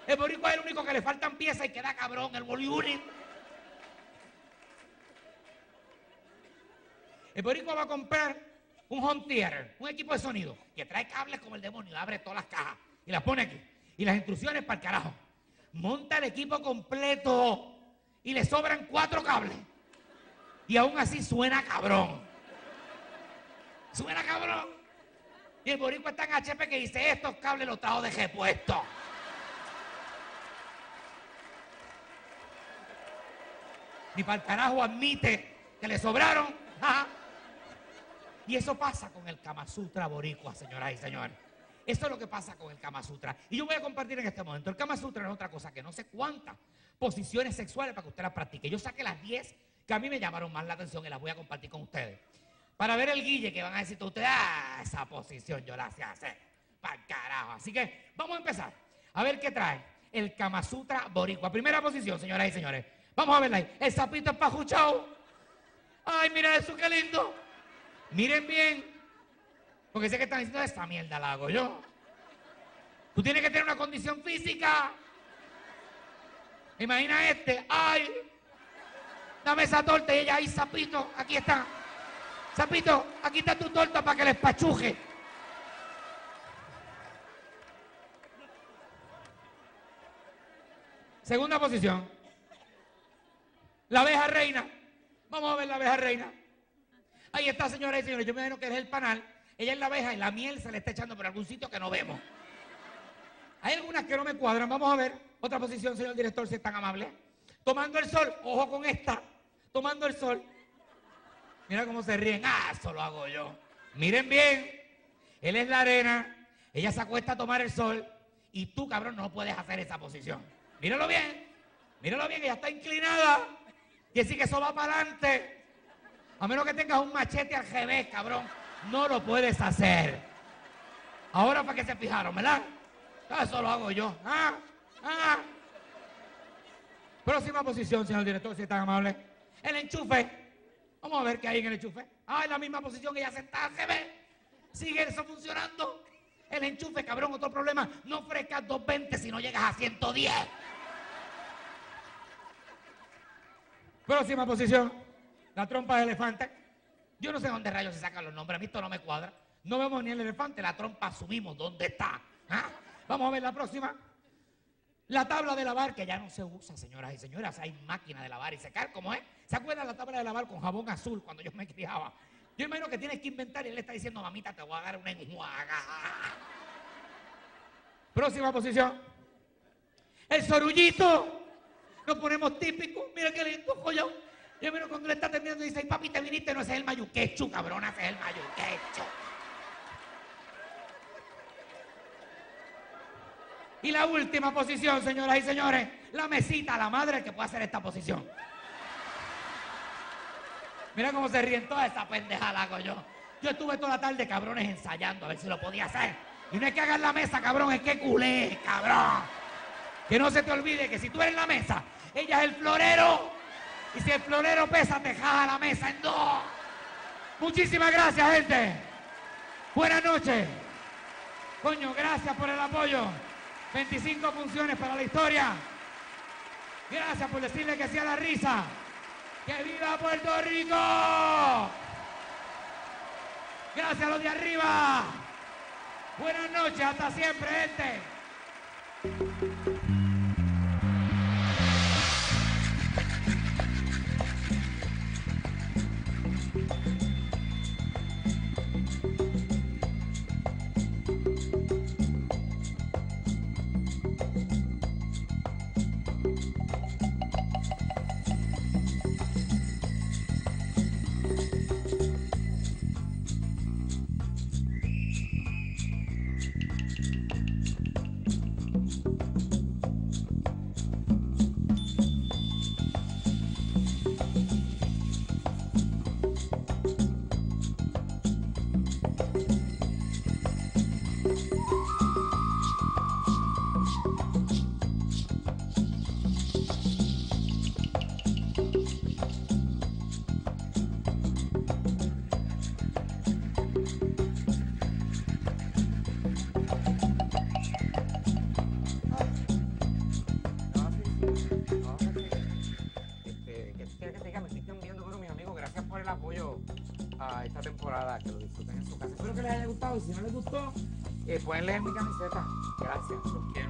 [SPEAKER 1] El boricua es el único que le faltan piezas y queda cabrón el Unit. El boricua va a comprar un home theater, un equipo de sonido, que trae cables como el demonio, abre todas las cajas y las pone aquí. Y las instrucciones para el carajo. Monta el equipo completo y le sobran cuatro cables. Y aún así suena cabrón. Suena cabrón. Y el boricua está en HP que dice, estos cables los trajo de repuesto. Ni para el carajo admite que le sobraron. Y eso pasa con el Kama Sutra boricua, señoras y señores. Eso es lo que pasa con el Kama Sutra. Y yo voy a compartir en este momento. El Kama Sutra no es otra cosa que no sé cuántas posiciones sexuales para que usted las practique. Yo saqué las 10 que a mí me llamaron más la atención y las voy a compartir con ustedes. Para ver el guille que van a decir todos ustedes, ah, esa posición yo la sé hacer. Para carajo. Así que vamos a empezar. A ver qué trae el Kama Sutra boricua. Primera posición, señoras y señores. Vamos a verla ahí. El sapito empajuchado. Ay, mira eso, qué lindo. Miren bien. Porque sé que están diciendo esta mierda la hago yo. Tú tienes que tener una condición física. Imagina este. Ay. Dame esa torta y ella ahí, sapito. Aquí está. Sapito, aquí está tu torta para que les pachuje. Segunda posición. La abeja reina. Vamos a ver la abeja reina. Ahí está, señoras y señores. Yo me imagino que es el panal. Ella es la abeja y la miel se le está echando por algún sitio que no vemos. Hay algunas que no me cuadran. Vamos a ver. Otra posición, señor director, si es tan amable. Tomando el sol. Ojo con esta. Tomando el sol. Mira cómo se ríen. Ah, eso lo hago yo. Miren bien. Él es la arena. Ella se acuesta a tomar el sol. Y tú, cabrón, no puedes hacer esa posición. Míralo bien. Míralo bien. Ella está inclinada. Y así que eso va para adelante. A menos que tengas un machete al revés, cabrón. No lo puedes hacer. Ahora para que se fijaron, ¿verdad? Eso lo hago yo. ¿Ah? ¿Ah? Próxima posición, señor director, si es tan amable. El enchufe. Vamos a ver qué hay en el enchufe. Ah, en la misma posición que ya sentada, se ve. Sigue eso funcionando. El enchufe, cabrón, otro problema. No ofrezcas 220 si no llegas a 110. Próxima posición. La trompa de elefante. Yo no sé dónde rayos se sacan los nombres. A mí esto no me cuadra. No vemos ni el elefante, la trompa subimos. ¿Dónde está? ¿Ah? Vamos a ver la próxima. La tabla de lavar que ya no se usa, señoras y señores. Hay máquina de lavar y secar, ¿cómo es? ¿Se acuerdan la tabla de lavar con jabón azul cuando yo me criaba? Yo imagino que tienes que inventar y él le está diciendo, mamita, te voy a dar una enjuaga. Próxima posición. El sorullito. Nos ponemos típicos. Mira qué lindo, joya. Yo miro cuando le está terminando y dice, papi, te viniste, no ese es el mayuquechu, cabrón, ese es el mayuquechu. Y la última posición, señoras y señores, la mesita, la madre que puede hacer esta posición. Mira cómo se ríen toda esa pendeja la hago yo. Yo estuve toda la tarde, cabrones, ensayando a ver si lo podía hacer. Y no es que hagas la mesa, cabrón, es que culé, cabrón. Que no se te olvide que si tú eres la mesa, ella es el florero. Y si el florero pesa, te jaja la mesa en dos. Muchísimas gracias, gente. Buenas noches. Coño, gracias por el apoyo. 25 funciones para la historia. Gracias por decirle que sea la risa. ¡Que viva Puerto Rico! Gracias a los de arriba. Buenas noches, hasta siempre, gente. extension.